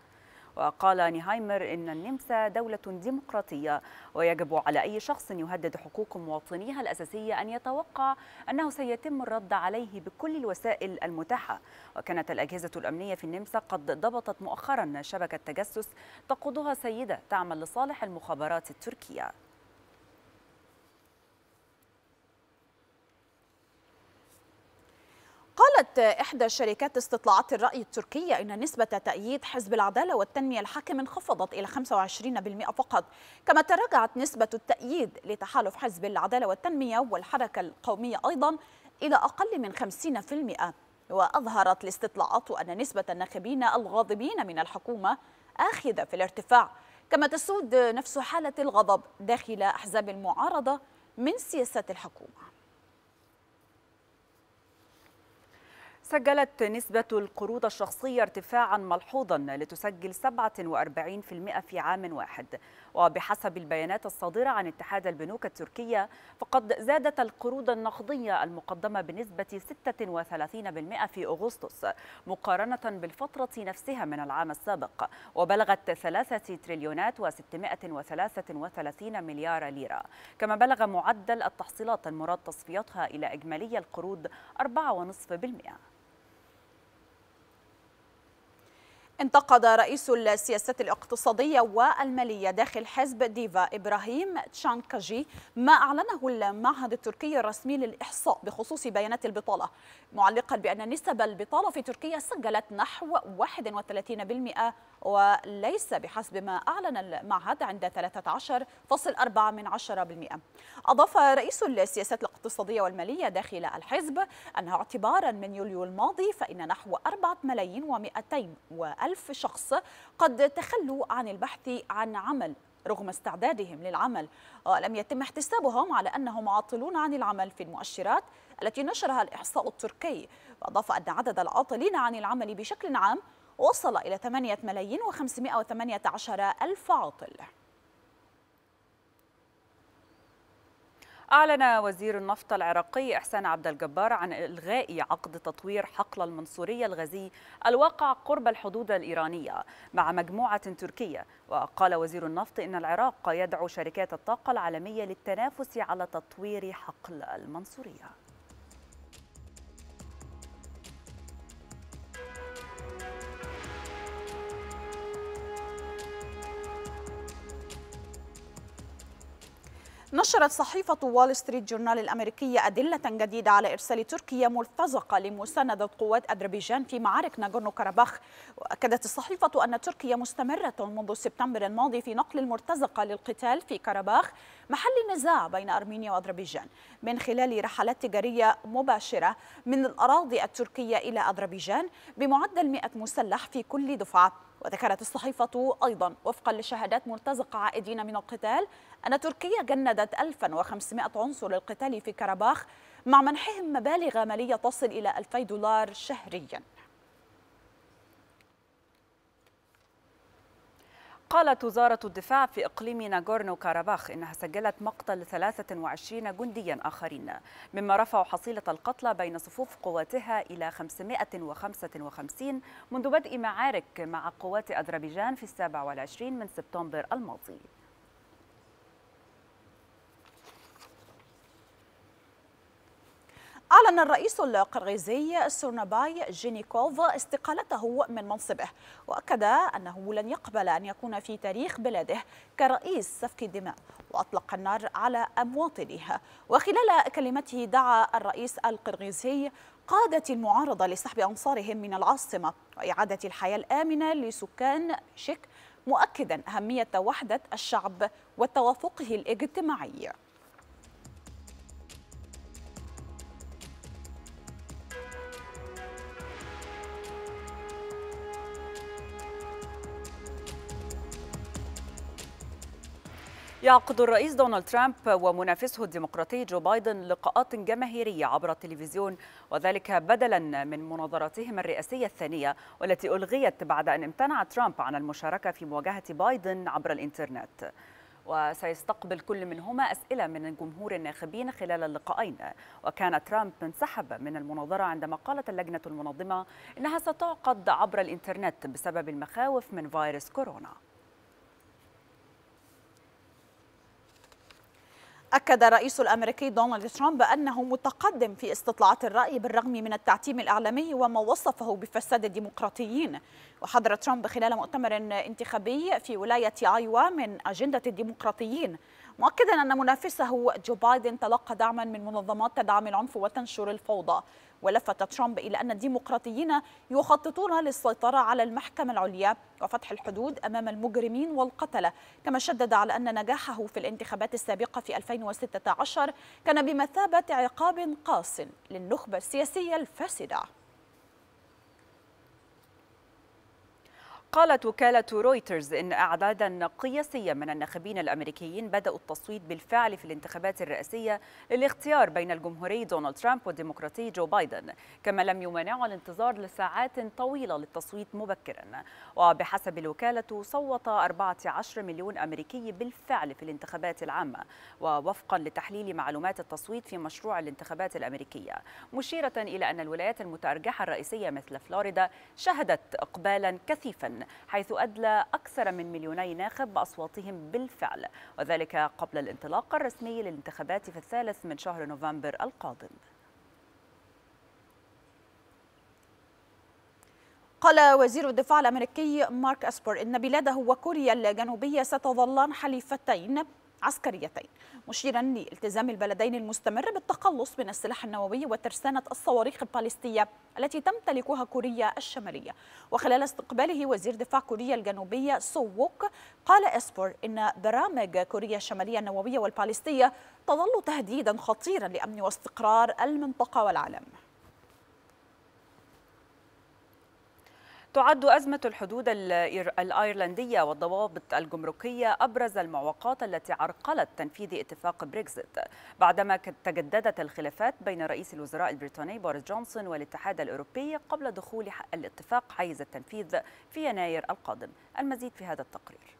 وقال نيهايمر إن النمسا دولة ديمقراطية ويجب على أي شخص يهدد حقوق مواطنيها الأساسية أن يتوقع أنه سيتم الرد عليه بكل الوسائل المتاحة. وكانت الأجهزة الأمنية في النمسا قد ضبطت مؤخرا شبكة تجسس تقودها سيدة تعمل لصالح المخابرات التركية. قالت إحدى شركات استطلاعات الرأي التركية إن نسبة تأييد حزب العدالة والتنمية الحاكم انخفضت إلى 25% فقط كما تراجعت نسبة التأييد لتحالف حزب العدالة والتنمية والحركة القومية أيضا إلى أقل من 50% وأظهرت الاستطلاعات أن نسبة الناخبين الغاضبين من الحكومة آخذة في الارتفاع كما تسود نفس حالة الغضب داخل أحزاب المعارضة من سياسات الحكومة. سجلت نسبة القروض الشخصية ارتفاعا ملحوظا لتسجل 47% في عام واحد. وبحسب البيانات الصادرة عن اتحاد البنوك التركية فقد زادت القروض النقدية المقدمة بنسبة 36% في أغسطس مقارنة بالفترة نفسها من العام السابق وبلغت 3 تريليونات و633 مليار ليرة. كما بلغ معدل التحصيلات المراد تصفيتها إلى إجمالي القروض 4.5% انتقد رئيس السياسات الاقتصادية والمالية داخل حزب ديفا إبراهيم تشانكاجي ما أعلنه المعهد التركي الرسمي للإحصاء بخصوص بيانات البطالة معلقا بأن نسب البطالة في تركيا سجلت نحو 31% وليس بحسب ما أعلن المعهد عند 13.4 من 10% أضاف رئيس السياسات الاقتصادية والمالية داخل الحزب أنه اعتبارا من يوليو الماضي فإن نحو 4 ملايين و200 وألف شخص قد تخلوا عن البحث عن عمل رغم استعدادهم للعمل. ولم يتم احتسابهم على أنهم عاطلون عن العمل في المؤشرات التي نشرها الإحصاء التركي. وأضاف أن عدد العاطلين عن العمل بشكل عام وصل إلى 8 ملايين و518 ألف عاطل. أعلن وزير النفط العراقي إحسان عبد الجبار عن إلغاء عقد تطوير حقل المنصورية الغازي الواقع قرب الحدود الإيرانية مع مجموعة تركية. وقال وزير النفط إن العراق يدعو شركات الطاقة العالمية للتنافس على تطوير حقل المنصورية. نشرت صحيفة وول ستريت جورنال الأمريكية أدلة جديدة على إرسال تركيا مرتزقة لمساندة قوات أذربيجان في معارك ناغورنو كاراباخ وأكدت الصحيفة أن تركيا مستمرة منذ سبتمبر الماضي في نقل المرتزقة للقتال في كاراباخ محل النزاع بين أرمينيا وأذربيجان. من خلال رحلات تجارية مباشرة من الأراضي التركية إلى أذربيجان بمعدل 100 مسلح في كل دفعة. وذكرت الصحيفة أيضا وفقا لشهادات مرتزقة عائدين من القتال أن تركيا جندت 1500 عنصر للقتال في كرباخ مع منحهم مبالغ مالية تصل إلى 2000 دولار شهرياً. قالت وزارة الدفاع في إقليم ناغورنو كاراباخ إنها سجلت مقتل 23 جنديا آخرين مما رفع حصيلة القتلى بين صفوف قواتها إلى 555 منذ بدء معارك مع قوات أذربيجان في السابع والعشرين من سبتمبر الماضي. أعلن الرئيس القرغيزي سورناباي جينيكوف استقالته من منصبه وأكد أنه لن يقبل أن يكون في تاريخ بلاده كرئيس سفك دماء وأطلق النار على مواطنيه وخلال كلمته دعا الرئيس القرغيزي قادة المعارضة لسحب أنصارهم من العاصمة وإعادة الحياة الآمنة لسكان شيك مؤكدا أهمية وحدة الشعب وتوافقه الاجتماعي. يعقد الرئيس دونالد ترامب ومنافسه الديمقراطي جو بايدن لقاءات جماهيرية عبر التلفزيون وذلك بدلا من مناظراتهم الرئاسية الثانية والتي ألغيت بعد أن امتنع ترامب عن المشاركة في مواجهة بايدن عبر الإنترنت. وسيستقبل كل منهما أسئلة من جمهور الناخبين خلال اللقاءين. وكان ترامب انسحب من المناظرة عندما قالت اللجنة المنظمة إنها ستعقد عبر الإنترنت بسبب المخاوف من فيروس كورونا. أكد الرئيس الأمريكي دونالد ترامب أنه متقدم في استطلاعات الرأي بالرغم من التعتيم الإعلامي وما وصفه بفساد الديمقراطيين. وحضر ترامب خلال مؤتمر انتخابي في ولاية آيوا من أجندة الديمقراطيين مؤكدا أن منافسه جو بايدن تلقى دعما من منظمات تدعم العنف وتنشر الفوضى. ولفت ترامب إلى أن الديمقراطيين يخططون للسيطرة على المحكمة العليا وفتح الحدود أمام المجرمين والقتلة. كما شدد على أن نجاحه في الانتخابات السابقة في 2016 كان بمثابة عقاب قاس للنخبة السياسية الفاسدة. قالت وكالة رويترز إن أعدادا قياسية من الناخبين الأمريكيين بدأوا التصويت بالفعل في الانتخابات الرئاسية للاختيار بين الجمهوري دونالد ترامب والديمقراطي جو بايدن كما لم يمانعوا الانتظار لساعات طويلة للتصويت مبكرا. وبحسب الوكالة صوت 14 مليون أمريكي بالفعل في الانتخابات العامة ووفقا لتحليل معلومات التصويت في مشروع الانتخابات الأمريكية. مشيرة إلى أن الولايات المتأرجحة الرئيسية مثل فلوريدا شهدت إقبالا كثيفا حيث أدلى أكثر من مليوني ناخب بأصواتهم بالفعل وذلك قبل الانطلاق الرسمي للانتخابات في الثالث من شهر نوفمبر القادم. قال وزير الدفاع الأمريكي مارك أسبر إن بلاده وكوريا الجنوبية ستظلان حليفتين. عسكريتين مشيرا لالتزام البلدين المستمر بالتخلص من السلاح النووي وترسانة الصواريخ الباليستية التي تمتلكها كوريا الشمالية. وخلال استقباله وزير دفاع كوريا الجنوبية سو ووك قال إسبر إن برامج كوريا الشمالية النووية والباليستية تظل تهديدا خطيرا لأمن واستقرار المنطقة والعالم. تعد أزمة الحدود الأيرلندية والضوابط الجمركية أبرز المعوقات التي عرقلت تنفيذ اتفاق بريكزيت بعدما تجددت الخلافات بين رئيس الوزراء البريطاني بوريس جونسون والاتحاد الأوروبي قبل دخول الاتفاق حيز التنفيذ في يناير القادم. المزيد في هذا التقرير.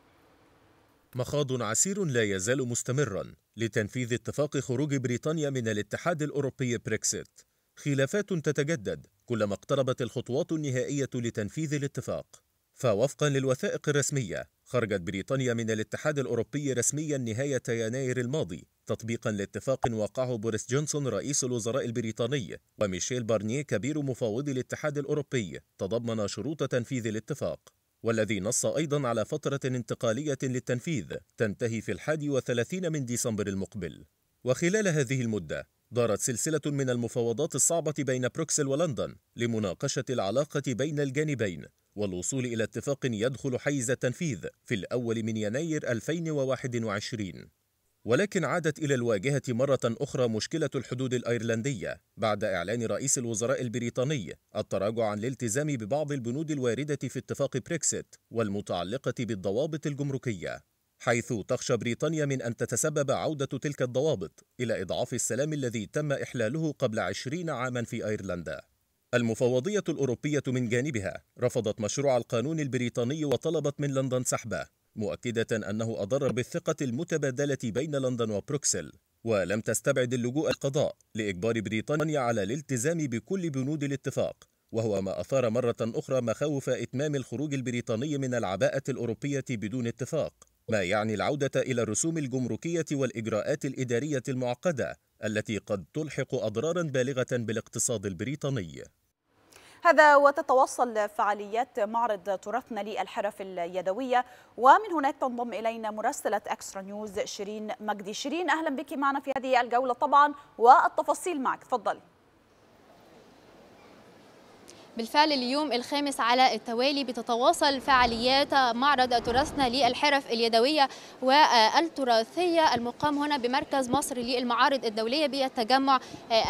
مخاض عسير لا يزال مستمرا لتنفيذ اتفاق خروج بريطانيا من الاتحاد الأوروبي بريكسيت خلافات تتجدد كلما اقتربت الخطوات النهائية لتنفيذ الاتفاق. فوفقا للوثائق الرسمية خرجت بريطانيا من الاتحاد الأوروبي رسميا نهاية يناير الماضي تطبيقا لاتفاق وقعه بوريس جونسون رئيس الوزراء البريطاني وميشيل بارنيه كبير مفوضي الاتحاد الأوروبي تضمن شروط تنفيذ الاتفاق. والذي نص أيضا على فترة انتقالية للتنفيذ تنتهي في الحادي وثلاثين من ديسمبر المقبل. وخلال هذه المدة دارت سلسلة من المفاوضات الصعبة بين بروكسل ولندن لمناقشة العلاقة بين الجانبين والوصول إلى اتفاق يدخل حيز التنفيذ في الأول من يناير 2021 ولكن عادت إلى الواجهة مرة أخرى مشكلة الحدود الأيرلندية بعد إعلان رئيس الوزراء البريطاني التراجع عن الالتزام ببعض البنود الواردة في اتفاق بريكسيت والمتعلقة بالضوابط الجمركية. حيث تخشى بريطانيا من أن تتسبب عودة تلك الضوابط إلى إضعاف السلام الذي تم إحلاله قبل عشرين عاما في أيرلندا. المفوضية الأوروبية من جانبها رفضت مشروع القانون البريطاني وطلبت من لندن سحبه مؤكدة أنه أضر بالثقة المتبادلة بين لندن وبروكسل ولم تستبعد اللجوء القضاء لإجبار بريطانيا على الالتزام بكل بنود الاتفاق وهو ما أثار مرة أخرى مخاوف إتمام الخروج البريطاني من العباءة الأوروبية بدون اتفاق. ما يعني العودة إلى الرسوم الجمركية والإجراءات الإدارية المعقدة التي قد تلحق أضرارا بالغة بالاقتصاد البريطاني؟ هذا وتتواصل فعاليات معرض تراثنا للحرف اليدوية ومن هناك تنضم إلينا مراسلة أكسترا نيوز شيرين مجدي. شيرين أهلا بك معنا في هذه الجولة طبعا والتفاصيل معك. تفضلي. بالفعل اليوم الخامس على التوالي بتتواصل فعاليات معرض تراثنا للحرف اليدوية والتراثية. المقام هنا بمركز مصر للمعارض الدولية بالتجمع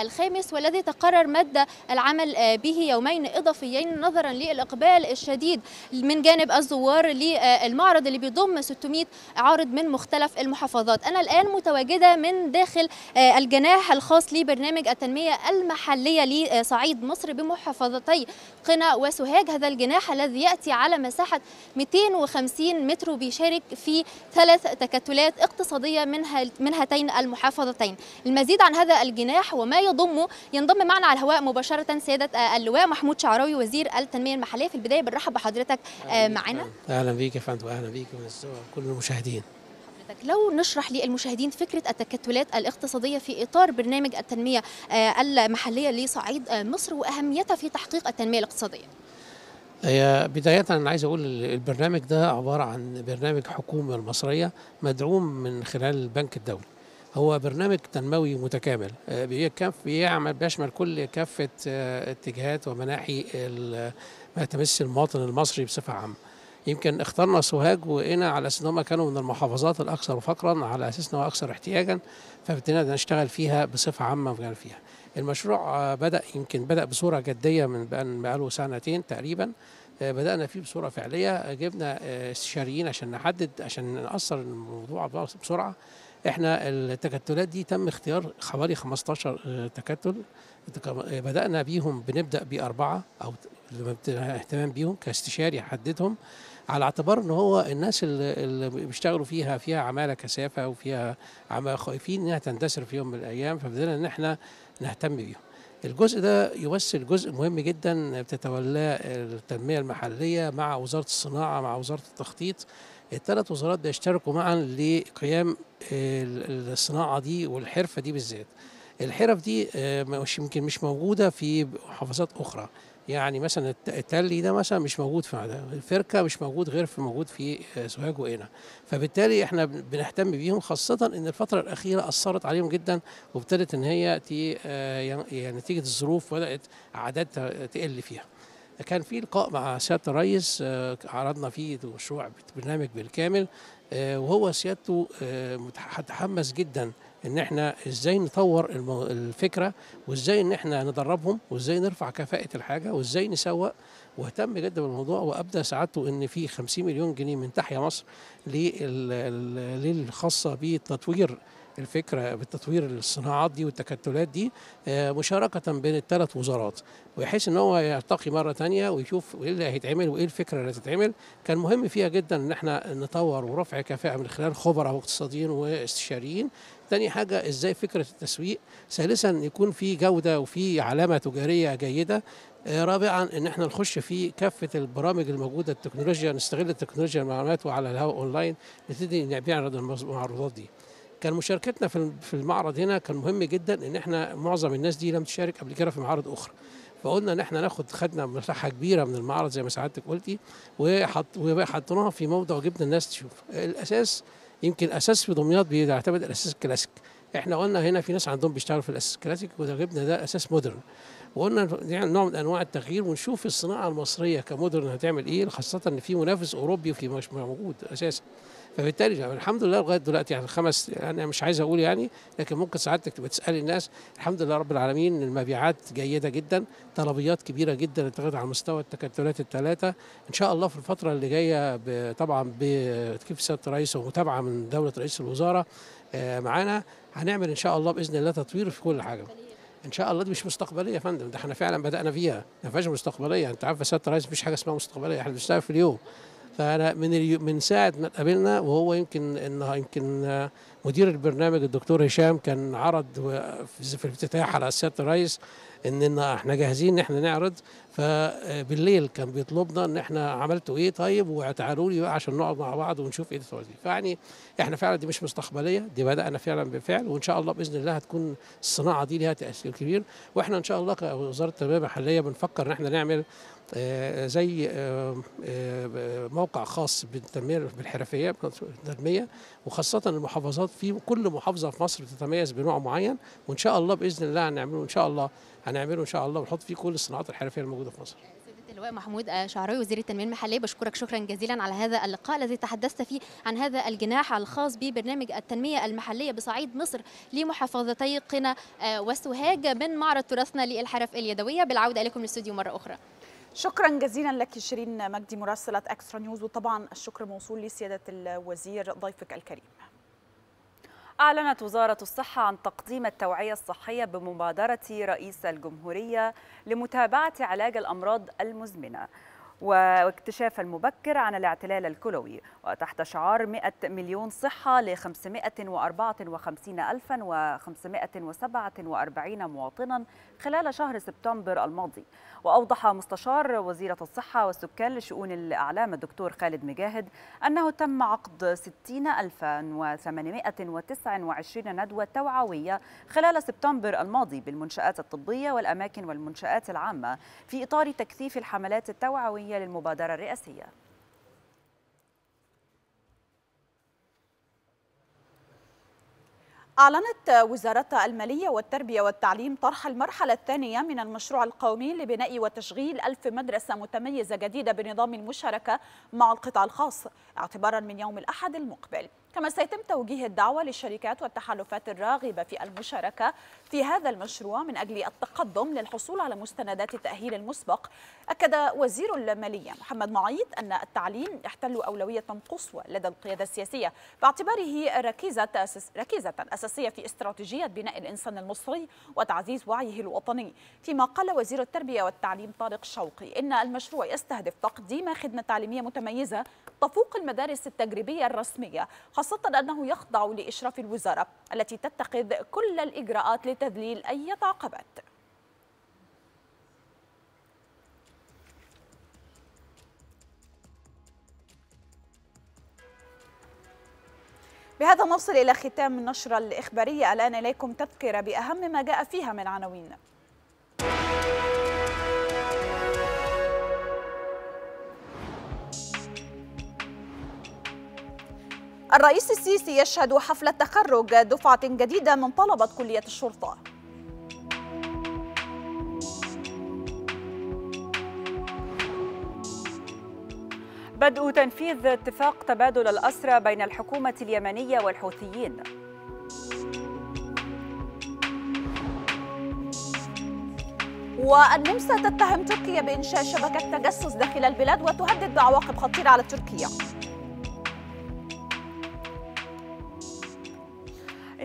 الخامس والذي تقرر مد العمل به يومين إضافيين نظرا للإقبال الشديد من جانب الزوار للمعرض اللي بيضم 600 عارض من مختلف المحافظات. أنا الآن متواجدة من داخل الجناح الخاص لبرنامج التنمية المحلية لصعيد مصر بمحافظتي قنا وسوهاج هذا الجناح الذي يأتي على مساحة 250 متر بيشارك في ثلاث تكتلات اقتصادية من من هاتين المحافظتين. المزيد عن هذا الجناح وما يضمه ينضم معنا على الهواء مباشرة سيادة اللواء محمود شعراوي وزير التنمية المحلية في البداية. بنرحب بحضرتك معنا. أهلا بيك يا فندم. أهلا بيك. كل المشاهدين. لو نشرح للمشاهدين فكرة التكتلات الاقتصادية في إطار برنامج التنمية المحلية لصعيد مصر وأهميتها في تحقيق التنمية الاقتصادية. هي بداية أنا عايز أقول البرنامج ده عبارة عن برنامج حكومة المصرية مدعوم من خلال البنك الدولي. هو برنامج تنموي متكامل بيعمل بيشمل كل كافة اتجاهات ومناحي ما تمس المواطن المصري بصفة عامة. يمكن اخترنا سوهاج وقنا على أساس إن هم كانوا من المحافظات الأكثر فقرا على أساس انها أكثر احتياجا فابتدينا نشتغل فيها بصفة عامة فيها. المشروع بدأ يمكن بدأ بصورة جدية من بقاله سنتين تقريبا. بدأنا فيه بصورة فعلية جبنا استشاريين عشان نحدد عشان نأثر الموضوع بسرعة. إحنا التكتلات دي تم اختيار حوالي 15 تكتل. بدأنا بيهم بنبدأ بأربعة أو اهتمام بيهم كاستشاري يحددهم. على اعتبار إن هو الناس اللي, بيشتغلوا فيها فيها عمالة كثافة وفيها عماله خايفين إنها تندثر في يوم من الأيام فبدأنا إن إحنا نهتم بيهم. الجزء ده يمثل جزء مهم جدا بتتولاه التنمية المحلية مع وزارة الصناعة مع وزارة التخطيط الثلاث وزارات بيشتركوا معا لقيام الصناعة دي والحرفة دي بالذات. الحرف دي مش يمكن مش موجودة في محافظات أخرى يعني مثلا الت- التلي ده مثلا مش موجود في الفركه مش موجود غير في موجود في آه، سوهاج وقنا. فبالتالي إحنا بن- بنهتم بيهم خاصة إن الفترة الأخيرة أثرت عليهم جدا وابتدت إن هي آه، يعني نتيجة الظروف بدأت اعداد ت- تقل فيها. كان في لقاء مع سيادة الرئيس آه، عرضنا فيه مشروع برنامج بالكامل وهو سيادته متح- متحمس جدا إن إحنا إزاي نطور الفكرة وإزاي إن إحنا ندربهم وإزاي نرفع كفاءة الحاجة وإزاي نسوق. واهتم جدا بالموضوع وابدى سعادته إن في 50 مليون جنيه من تحيا مصر للخاصة بتطوير الفكرة بتطوير الصناعات دي والتكتلات دي آه، مشاركة بين الثلاث وزارات. بحيث إن هو يلتقي مرة تانية ويشوف إيه اللي هيتعمل وإيه الفكرة اللي هتتعمل. كان مهم فيها جدا إن إحنا نطور ورفع كفاءة من خلال خبراء واقتصاديين واستشاريين. تاني حاجة إزاي فكرة التسويق. ثالثا يكون في جودة وفي علامة تجارية جيدة. آه، رابعا إن إحنا نخش في كافة البرامج الموجودة التكنولوجيا نستغل التكنولوجيا المعلومات وعلى الهواء أونلاين نبتدي نعرض المعروضات دي. كان مشاركتنا في في المعرض هنا كان مهم جدا إن إحنا معظم الناس دي لم تشارك قبل كده في معارض أخرى. فقلنا إن إحنا ناخد خدنا مساحة كبيرة من المعرض زي ما سعادتك قلتي وحط وحطيناها في موضع وجبنا الناس تشوف. الأثاث يمكن أثاث في دمياط بيعتمد الأساس الكلاسيك. إحنا قلنا هنا في ناس عندهم بيشتغلوا في الأساس الكلاسيك وجبنا ده أثاث modern. وقلنا يعني نوع من أنواع التغيير ونشوف الصناعة المصرية كمودرن هتعمل إيه خاصة إن في منافس أوروبي في مش موجود أساسا. فبالتالي يعني الحمد لله لغاية دلوقتي يعني خمس يعني مش عايز أقول يعني لكن ممكن سعادتك تبقى تسالي الناس الحمد لله رب العالمين المبيعات جيدة جدا طلبيات كبيرة جدا اتخذت على مستوى التكتلات الثلاثه إن شاء الله في الفترة اللي جاية طبعا بكيف سيادة الرئيس ومتابعة من دولة رئيس الوزراء آه، معانا. هنعمل إن شاء الله بإذن الله تطوير في كل حاجة. إن شاء الله دي مش مستقبلية يا فندم ده إحنا فعلا بدأنا فيها. ما فيهاش مستقبلية. أنت عارف يا سيادة الرئيس مفيش حاجة اسمها مستقبلية. إحنا بنشتغل في اليوم. فأنا من من ساعة ما اتقابلنا وهو يمكن انه يمكن مدير البرنامج الدكتور هشام كان عرض في الافتتاح على سياده الرئيس إن إحنا جاهزين إن إحنا نعرض. فبالليل كان بيطلبنا إن إحنا عملتوا إيه طيب؟ وتعالوا لي بقى عشان نقعد مع بعض ونشوف إيه التوازي فيعني إحنا فعلا دي مش مستقبلية دي بدأنا فعلا بالفعل وإن شاء الله بإذن الله هتكون الصناعة دي ليها تأثير كبير. وإحنا إن شاء الله كوزارة التنميه المحلية بنفكر إن إحنا نعمل زي آه، آه، موقع خاص بالتنمية بالحرفية بالتنمية وخاصة المحافظات. في كل محافظة في مصر بتتميز بنوع معين وإن شاء الله بإذن الله هنعمله إن شاء الله هنعمله إن شاء الله ونحط فيه كل الصناعات الحرفية الموجودة في مصر. اللواء محمود آه، شعراوي وزير التنمية المحلية بشكرك شكرا جزيلا على هذا اللقاء الذي تحدثت فيه عن هذا الجناح الخاص ببرنامج التنمية المحلية بصعيد مصر لمحافظتي قنا آه، وسوهاج من معرض تراثنا للحرف اليدوية. بالعودة إليكم الاستوديو مرة أخرى. شكرا جزيلا لك شيرين مجدي مراسلة اكسترا نيوز وطبعا الشكر موصول لسيادة الوزير ضيفك الكريم. أعلنت وزارة الصحة عن تقديم التوعية الصحية بمبادرة رئيس الجمهورية لمتابعة علاج الأمراض المزمنة. واكتشاف المبكر عن الاعتلال الكلوي وتحت شعار 100 مليون صحة ل 554547 مواطنا خلال شهر سبتمبر الماضي. وأوضح مستشار وزيرة الصحة والسكان لشؤون الأعلام الدكتور خالد مجاهد أنه تم عقد 60829 ندوة توعوية خلال سبتمبر الماضي بالمنشآت الطبية والأماكن والمنشآت العامة في إطار تكثيف الحملات التوعوية للمبادرة الرئاسية. أعلنت وزارة المالية والتربية والتعليم طرح المرحلة الثانية من المشروع القومي لبناء وتشغيل ألف مدرسة متميزة جديدة بنظام المشاركة مع القطاع الخاص اعتبارا من يوم الأحد المقبل. كما سيتم توجيه الدعوة للشركات والتحالفات الراغبة في المشاركة في هذا المشروع من أجل التقدم للحصول على مستندات التأهيل المسبق. أكد وزير المالية محمد معيط أن التعليم يحتل أولوية قصوى لدى القيادة السياسية باعتباره ركيزة أساس ركيزة أساسية في استراتيجية بناء الإنسان المصري وتعزيز وعيه الوطني. فيما قال وزير التربية والتعليم طارق شوقي إن المشروع يستهدف تقديم خدمة تعليمية متميزة تفوق المدارس التجريبية الرسمية خاصة أنه يخضع لإشراف الوزارة التي تتخذ كل الإجراءات لتذليل أي عقبات. بهذا نصل إلى ختام النشرة الإخبارية. الآن إليكم تذكرة بأهم ما جاء فيها من عناوين. الرئيس السيسي يشهد حفلة تخرج دفعة جديدة من طلبة كلية الشرطة. بدء تنفيذ اتفاق تبادل الأسرى بين الحكومة اليمنية والحوثيين. والنمسا تتهم تركيا بإنشاء شبكة تجسس داخل البلاد وتهدد بعواقب خطيرة على تركيا.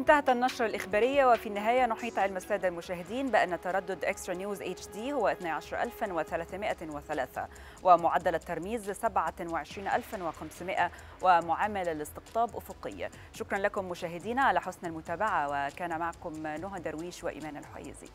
انتهت النشرة الإخبارية وفي النهاية نحيط علم السادة المشاهدين بأن تردد إكسترا نيوز HD هو 12303 ومعدل الترميز 27500 ومعامل الاستقطاب أفقي. شكرا لكم مشاهدينا على حسن المتابعة وكان معكم نهى درويش وإيمان الحيزي.